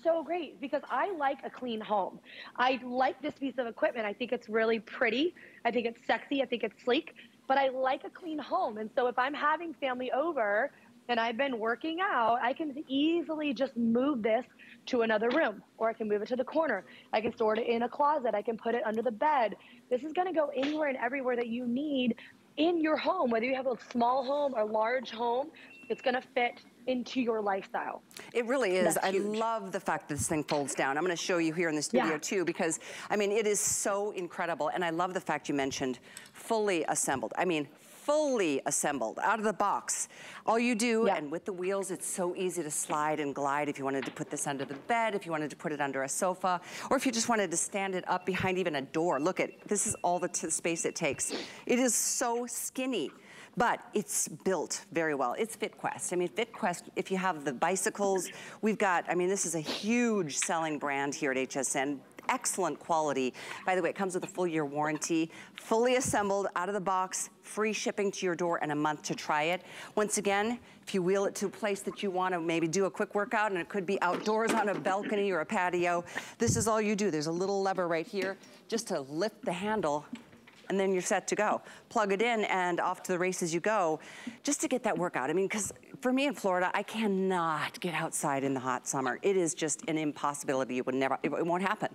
so great because I like a clean home. I like this piece of equipment. I think it's really pretty. I think it's sexy. I think it's sleek, but I like a clean home. And so if I'm having family over and I've been working out, I can easily just move this to another room or I can move it to the corner. I can store it in a closet. I can put it under the bed. This is going to go anywhere and everywhere that you need in your home, whether you have a small home or large home, it's going to fit into your lifestyle. It really is. I love the fact that this thing folds down. I'm gonna show you here in the studio yeah. too because, I mean, it is so incredible. And I love the fact you mentioned fully assembled. I mean, fully assembled out of the box. All you do, yeah. and with the wheels, it's so easy to slide and glide if you wanted to put this under the bed, if you wanted to put it under a sofa, or if you just wanted to stand it up behind even a door. Look at, this is all the space it takes. It is so skinny but it's built very well. It's FitQuest. I mean, FitQuest, if you have the bicycles, we've got, I mean, this is a huge selling brand here at HSN excellent quality. By the way, it comes with a full year warranty, fully assembled out of the box, free shipping to your door and a month to try it. Once again, if you wheel it to a place that you want to maybe do a quick workout and it could be outdoors on a balcony or a patio, this is all you do. There's a little lever right here just to lift the handle and then you're set to go. Plug it in and off to the races you go just to get that workout. I mean, because for me in Florida, I cannot get outside in the hot summer. It is just an impossibility. It would never, it, it won't happen.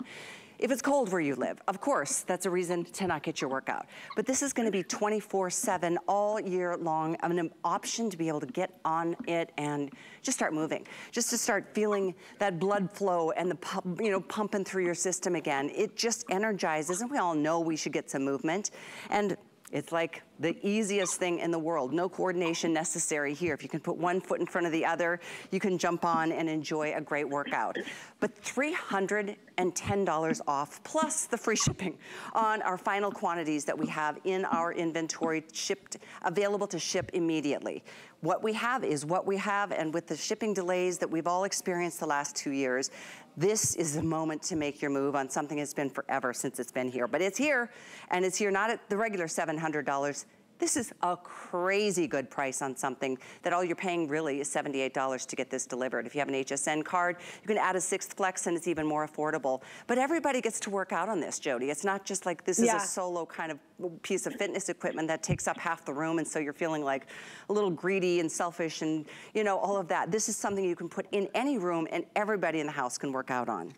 If it's cold where you live, of course, that's a reason to not get your workout. But this is gonna be 24-7 all year long, an um, option to be able to get on it and just start moving. Just to start feeling that blood flow and the you know, pumping through your system again. It just energizes, and we all know we should get some movement. And it's like the easiest thing in the world. No coordination necessary here. If you can put one foot in front of the other, you can jump on and enjoy a great workout. But $310 off plus the free shipping on our final quantities that we have in our inventory shipped, available to ship immediately. What we have is what we have and with the shipping delays that we've all experienced the last two years, this is the moment to make your move on something that's been forever since it's been here. But it's here, and it's here not at the regular $700. This is a crazy good price on something that all you're paying really is $78 to get this delivered. If you have an HSN card, you can add a sixth flex and it's even more affordable. But everybody gets to work out on this, Jody. It's not just like this yeah. is a solo kind of piece of fitness equipment that takes up half the room and so you're feeling like a little greedy and selfish and you know, all of that. This is something you can put in any room and everybody in the house can work out on.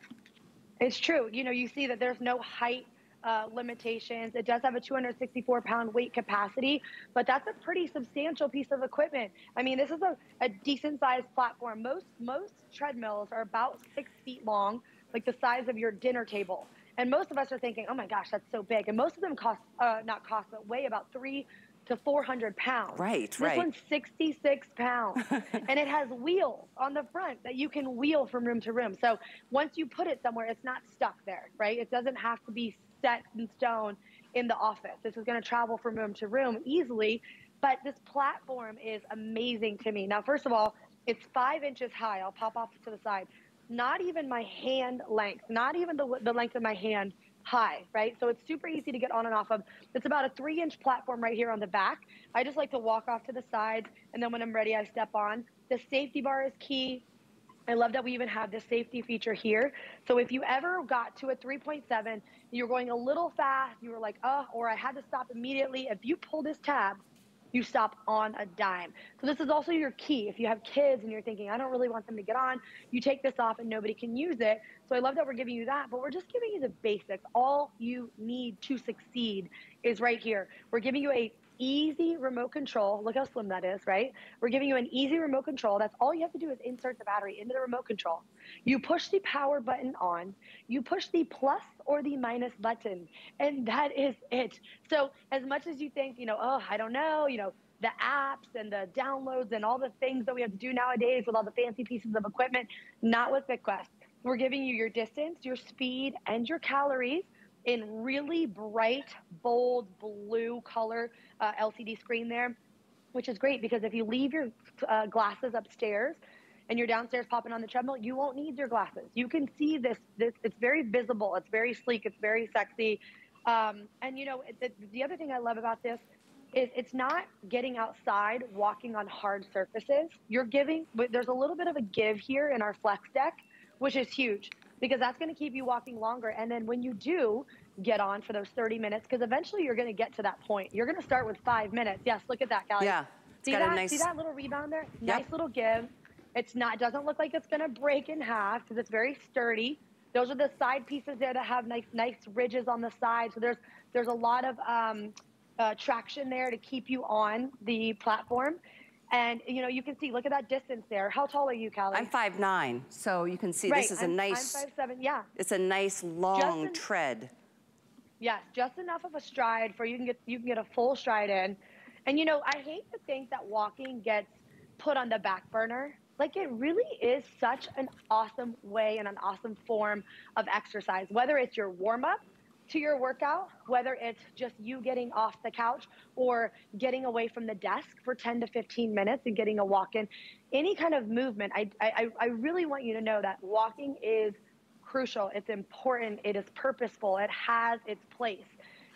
It's true. You know, you see that there's no height uh, limitations. It does have a 264 pound weight capacity, but that's a pretty substantial piece of equipment. I mean, this is a, a decent sized platform. Most, most treadmills are about six feet long, like the size of your dinner table. And most of us are thinking, oh my gosh, that's so big. And most of them cost, uh, not cost, but weigh about three to 400 pounds. Right, this right. This one's 66 pounds. and it has wheels on the front that you can wheel from room to room. So once you put it somewhere, it's not stuck there, right? It doesn't have to be set in stone in the office. This is going to travel from room to room easily. But this platform is amazing to me. Now, first of all, it's five inches high. I'll pop off to the side. Not even my hand length, not even the, the length of my hand high, right? So it's super easy to get on and off of. It's about a three inch platform right here on the back. I just like to walk off to the sides, and then when I'm ready, I step on. The safety bar is key. I love that we even have this safety feature here. So if you ever got to a 3.7, you're going a little fast, you were like, oh, or I had to stop immediately. If you pull this tab, you stop on a dime. So this is also your key. If you have kids and you're thinking, I don't really want them to get on, you take this off and nobody can use it. So I love that we're giving you that, but we're just giving you the basics. All you need to succeed is right here. We're giving you a easy remote control. Look how slim that is, right? We're giving you an easy remote control. That's all you have to do is insert the battery into the remote control. You push the power button on, you push the plus or the minus button, and that is it. So as much as you think, you know, oh, I don't know, you know, the apps and the downloads and all the things that we have to do nowadays with all the fancy pieces of equipment, not with FitQuest. We're giving you your distance, your speed, and your calories in really bright, bold blue color uh, LCD screen there, which is great because if you leave your uh, glasses upstairs and you're downstairs popping on the treadmill, you won't need your glasses. You can see this. This it's very visible. It's very sleek. It's very sexy. Um, and you know the, the other thing I love about this is it's not getting outside walking on hard surfaces. You're giving. There's a little bit of a give here in our flex deck, which is huge because that's going to keep you walking longer. And then when you do get on for those 30 minutes, because eventually you're going to get to that point. You're going to start with five minutes. Yes, look at that, Callie. Yeah. See that? Nice... See that little rebound there? Yep. Nice little give. It's not. It doesn't look like it's going to break in half because it's very sturdy. Those are the side pieces there that have nice, nice ridges on the side. So there's there's a lot of um, uh, traction there to keep you on the platform. And you know, you can see, look at that distance there. How tall are you, Callie? I'm five nine, so you can see right. this is I'm, a nice. I'm five seven. Yeah. It's a nice long tread. Yes, just enough of a stride for you can get you can get a full stride in. And you know, I hate to think that walking gets put on the back burner. Like it really is such an awesome way and an awesome form of exercise. Whether it's your warm up to your workout, whether it's just you getting off the couch or getting away from the desk for 10 to 15 minutes and getting a walk in, any kind of movement, I, I, I really want you to know that walking is crucial, it's important, it is purposeful, it has its place.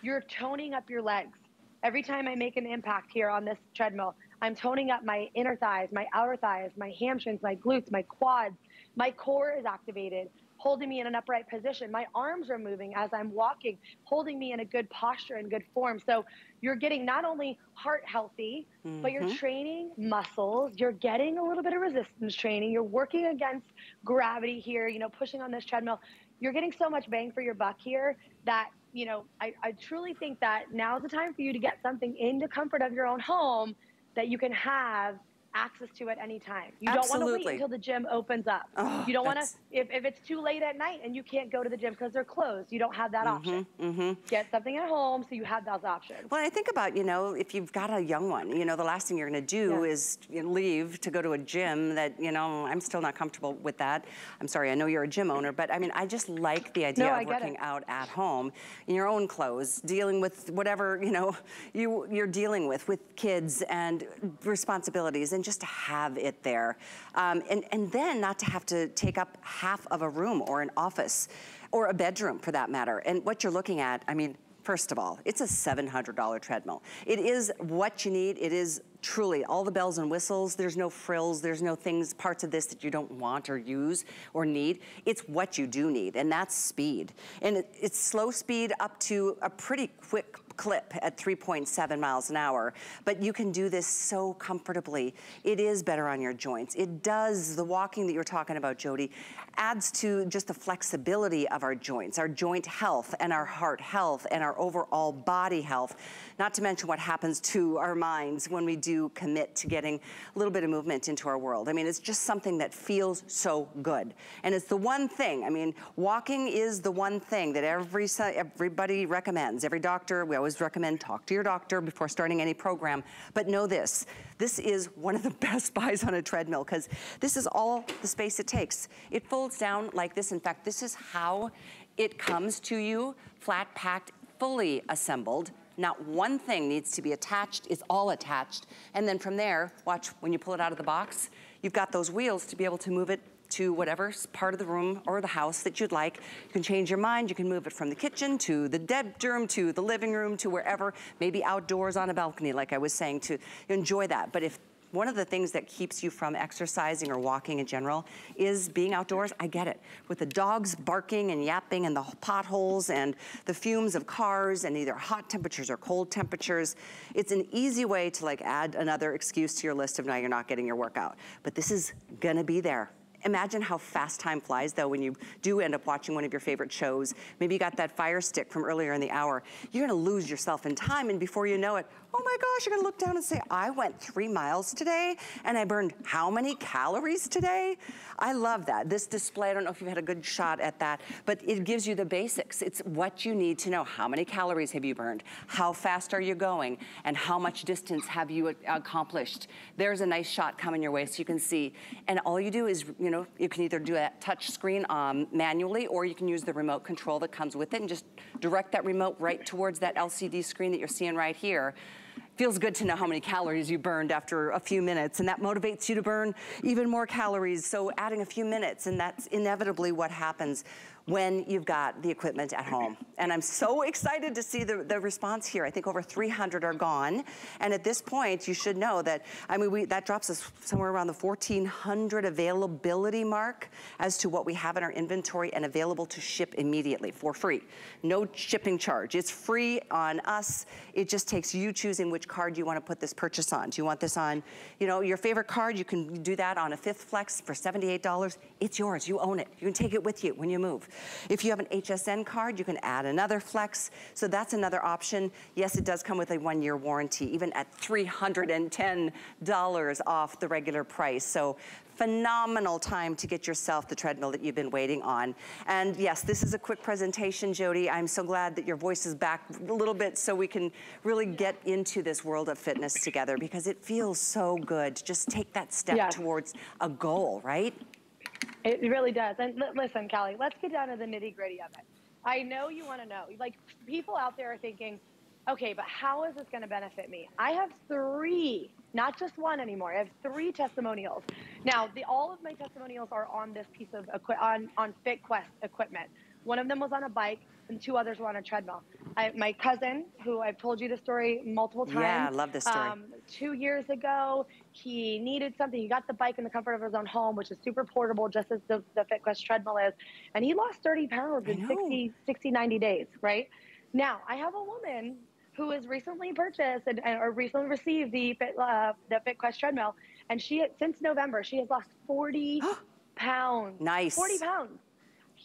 You're toning up your legs. Every time I make an impact here on this treadmill, I'm toning up my inner thighs, my outer thighs, my hamstrings, my glutes, my quads. My core is activated, holding me in an upright position. My arms are moving as I'm walking, holding me in a good posture and good form. So you're getting not only heart healthy, mm-hmm. but you're mm-hmm. training muscles. You're getting a little bit of resistance training. You're working against gravity here, you know, pushing on this treadmill. You're getting so much bang for your buck here that you know, I, I truly think that now's the time for you to get something in the comfort of your own home that you can have access to at any time. You Absolutely. don't want to wait until the gym opens up. Oh, you don't want to, if, if it's too late at night and you can't go to the gym because they're closed, you don't have that mm-hmm, option. Mm-hmm. Get something at home so you have those options. Well, I think about, you know, if you've got a young one, you know, the last thing you're going to do yeah. is leave to go to a gym that, you know, I'm still not comfortable with that. I'm sorry, I know you're a gym owner, but I mean, I just like the idea no, of working out at home in your own clothes, dealing with whatever, you know, you, you're dealing with, with kids and responsibilities and just to have it there. Um, and, and then not to have to take up half of a room or an office or a bedroom for that matter. And what you're looking at, I mean, First of all, it's a $700 treadmill. It is what you need. It is truly all the bells and whistles. There's no frills. There's no things, parts of this that you don't want or use or need. It's what you do need, and that's speed. And it, it's slow speed up to a pretty quick clip at 3.7 miles an hour, but you can do this so comfortably. It is better on your joints. It does, the walking that you're talking about, Jody, adds to just the flexibility of our joints, our joint health and our heart health and our overall body health, not to mention what happens to our minds when we do commit to getting a little bit of movement into our world. I mean, it's just something that feels so good. And it's the one thing, I mean, walking is the one thing that every everybody recommends. Every doctor, we always recommend talk to your doctor before starting any program. But know this, this is one of the best buys on a treadmill because this is all the space it takes. It folds down like this. In fact, this is how it comes to you, flat packed, fully assembled. Not one thing needs to be attached, it's all attached. And then from there, watch, when you pull it out of the box, you've got those wheels to be able to move it to whatever part of the room or the house that you'd like. You can change your mind. You can move it from the kitchen to the bedroom to the living room to wherever, maybe outdoors on a balcony, like I was saying, to enjoy that. But if one of the things that keeps you from exercising or walking in general is being outdoors. I get it. With the dogs barking and yapping and the potholes and the fumes of cars and either hot temperatures or cold temperatures, it's an easy way to like add another excuse to your list of now you're not getting your workout. But this is gonna be there Imagine how fast time flies though when you do end up watching one of your favorite shows. Maybe you got that fire stick from earlier in the hour. You're gonna lose yourself in time and before you know it, oh my gosh, you're gonna look down and say, I went three miles today and I burned how many calories today? I love that. This display, I don't know if you've had a good shot at that, but it gives you the basics. It's what you need to know. How many calories have you burned? How fast are you going? And how much distance have you accomplished? There's a nice shot coming your way so you can see. And all you do is, you know, you can either do that touch screen um, manually or you can use the remote control that comes with it and just direct that remote right towards that LCD screen that you're seeing right here feels good to know how many calories you burned after a few minutes and that motivates you to burn even more calories. So adding a few minutes and that's inevitably what happens when you've got the equipment at home. And I'm so excited to see the, the response here. I think over 300 are gone. And at this point, you should know that, I mean, we, that drops us somewhere around the 1,400 availability mark as to what we have in our inventory and available to ship immediately for free. No shipping charge. It's free on us. It just takes you choosing which card you want to put this purchase on. Do you want this on, you know, your favorite card? You can do that on a fifth flex for $78. It's yours. You own it. You can take it with you when you move. If you have an HSN card, you can add another flex. So that's another option. Yes, it does come with a one-year warranty, even at $310 off the regular price. So phenomenal time to get yourself the treadmill that you've been waiting on. And yes, this is a quick presentation, Jody. I'm so glad that your voice is back a little bit so we can really get into this world of fitness together because it feels so good to just take that step yes. towards a goal, right? It really does. And listen, Callie, let's get down to the nitty gritty of it. I know you want to know. Like people out there are thinking, okay, but how is this going to benefit me? I have three, not just one anymore. I have three testimonials. Now, the, all of my testimonials are on this piece of equi- on on FitQuest equipment. One of them was on a bike, and two others were on a treadmill. I, my cousin, who I've told you the story multiple times. Yeah, I love this story. Um, two years ago, he needed something. He got the bike in the comfort of his own home, which is super portable, just as the, the FitQuest treadmill is. And he lost 30 pounds in 60, 60, 90 days, right? Now, I have a woman who has recently purchased and, or recently received the Fit, uh, the FitQuest treadmill, and she since November she has lost 40 pounds. Nice. 40 pounds.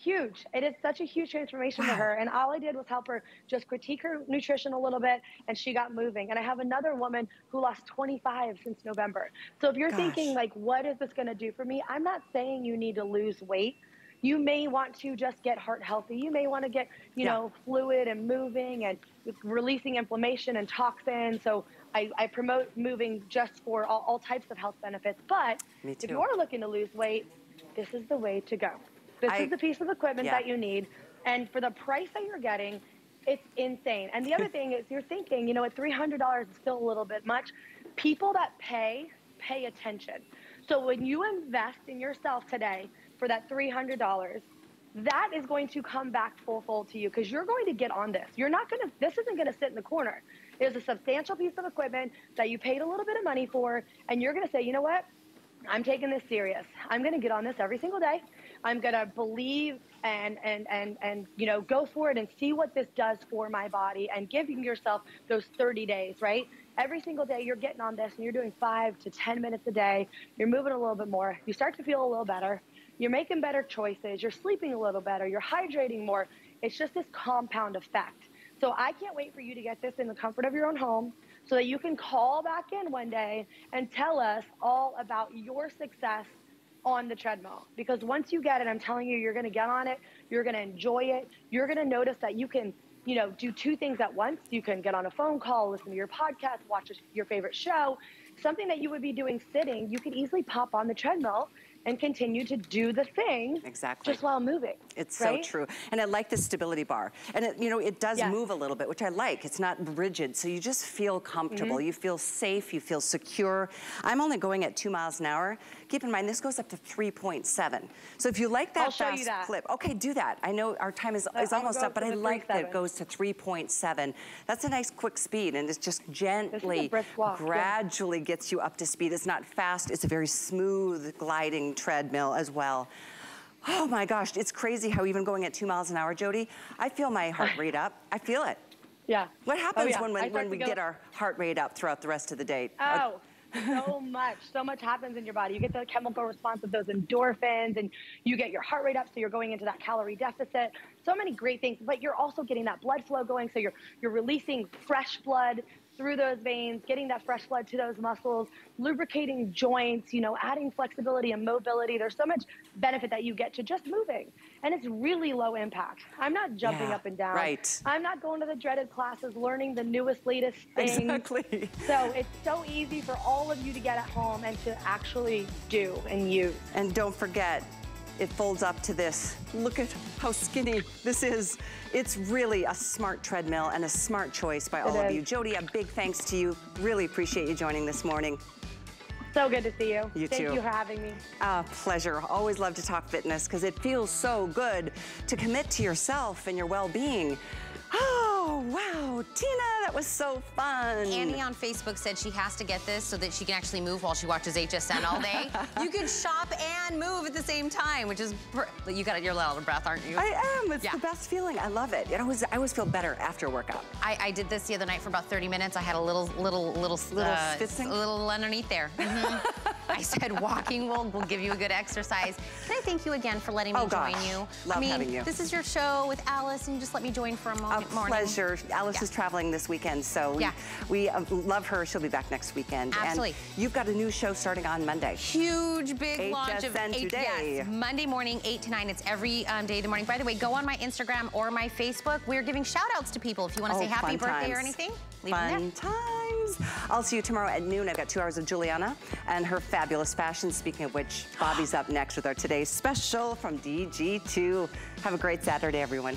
Huge. It is such a huge transformation for her. And all I did was help her just critique her nutrition a little bit, and she got moving. And I have another woman who lost 25 since November. So if you're Gosh. thinking like, what is this going to do for me? I'm not saying you need to lose weight. You may want to just get heart healthy. You may want to get, you Yeah. know, fluid and moving and releasing inflammation and toxins. So I, I promote moving just for all, all types of health benefits. But if you are looking to lose weight, this is the way to go. This I- is the piece of equipment yeah. that you need. And for the price that you're getting, it's insane. And the other thing is you're thinking, you know, at $300 is still a little bit much. People that pay, pay attention. So when you invest in yourself today for that $300, that is going to come back full fold to you because you're going to get on this. You're not going to, this isn't going to sit in the corner. There's a substantial piece of equipment that you paid a little bit of money for, and you're going to say, you know what? I'm taking this serious. I'm going to get on this every single day. I'm going to believe and and and and you know go for it and see what this does for my body and giving yourself those 30 days, right? Every single day you're getting on this and you're doing 5 to 10 minutes a day. You're moving a little bit more. You start to feel a little better. You're making better choices. You're sleeping a little better. You're hydrating more. It's just this compound effect. So I can't wait for you to get this in the comfort of your own home so that you can call back in one day and tell us all about your success on the treadmill. Because once you get it, I'm telling you, you're going to get on it, you're going to enjoy it, you're going to notice that you can, you know, do two things at once. You can get on a phone call, listen to your podcast, watch your favorite show, something that you would be doing sitting, you could easily pop on the treadmill and continue to do the thing Exactly. just while moving. It's right? so true. And I like the stability bar. And it, you know, it does move a little bit, which I like. It's not rigid, so you just feel comfortable. Mhm. You feel safe, you feel secure. I'm only going at two miles an hour. Keep in mind, this goes up to 3.7. So if you like that I'll fast that. clip, okay, do that. I know our time is, is almost up, but I like that it goes to 3.7. That's a nice quick speed, and it's just gently, walk, yeah. gradually gets you up to speed. It's not fast, it's a very smooth gliding treadmill as well. Oh my gosh, it's crazy how even going at two miles an hour, Jody, I feel my heart rate up. I feel it. Yeah. What oh, happens yeah. when, when, when we get our heart rate up throughout the rest of the day? Oh, so much. So much happens in your body. You get the chemical response of those endorphins and you get your heart rate up, so you're going into that calorie deficit. So many great things, but you're also getting that blood flow going. So you're you're releasing fresh blood through those veins, getting that fresh blood to those muscles, lubricating joints, you know, adding flexibility and mobility. There's so much benefit that you get to just moving. And it's really low impact. I'm not jumping Yeah, up and down. right. I'm not going to the dreaded classes, learning the newest, latest things. Exactly. So it's so easy for all of you to get at home and to actually do and use. And don't forget, it folds up to this. Look at how skinny this is. It's really a smart treadmill and a smart choice by all of you. Jody, a big thanks to you. Really appreciate you joining this morning. So good to see you. You Thank too. Thank you for having me. A pleasure. Always love to talk fitness because it feels so good to commit to yourself and your well-being. Ah, Oh, wow. Tina, that was so fun. Annie on Facebook said she has to get this so that she can actually move while she watches HSN all day. you can shop and move at the same time, which is, you got you're out of breath, aren't you? I am. It's Yeah. the best feeling. I love it. It always, I always feel better after a workout. I, I did this the other night for about 30 minutes. I had a little, little, little, Little uh, a little underneath there. Mhm. I said walking will, will give you a good exercise. Can I thank you again for letting me Oh, join you? Love I mean, having you. this is your show with Alyce, and you just let me join for a A moment. morning. pleasure. Alyce is traveling this weekend, so we, Yeah. we uh, love her. She'll be back next weekend. Absolutely. And you've got a new show starting on Monday. Huge, big launch of HSN eight, today. Yes, Monday morning, 8 to 9. It's every um, day of the morning. By the way, go on my Instagram or my Facebook. We're giving shout outs to people. If you want to Oh, say happy birthday or anything, leave them Fun times. I'll see you tomorrow at noon. I've got two hours of Juliana and her fabulous fashion. Speaking of which, Bobby's up next with our today's special from DG2. Have a great Saturday, everyone.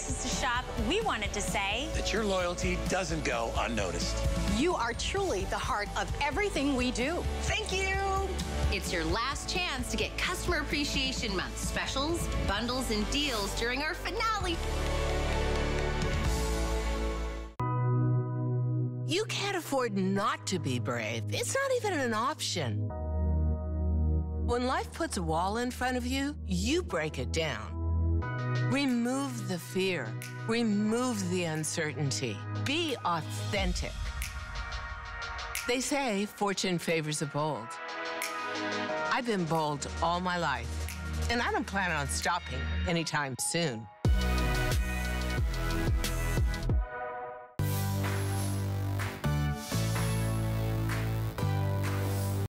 places to shop, we wanted to say that your loyalty doesn't go unnoticed. You are truly the heart of everything we do. Thank you. It's your last chance to get Customer Appreciation Month specials, bundles, and deals during our finale. You can't afford not to be brave. It's not even an option. When life puts a wall in front of you, you break it down. Remove the fear. Remove the uncertainty. Be authentic. They say fortune favors the bold. I've been bold all my life, and I don't plan on stopping anytime soon.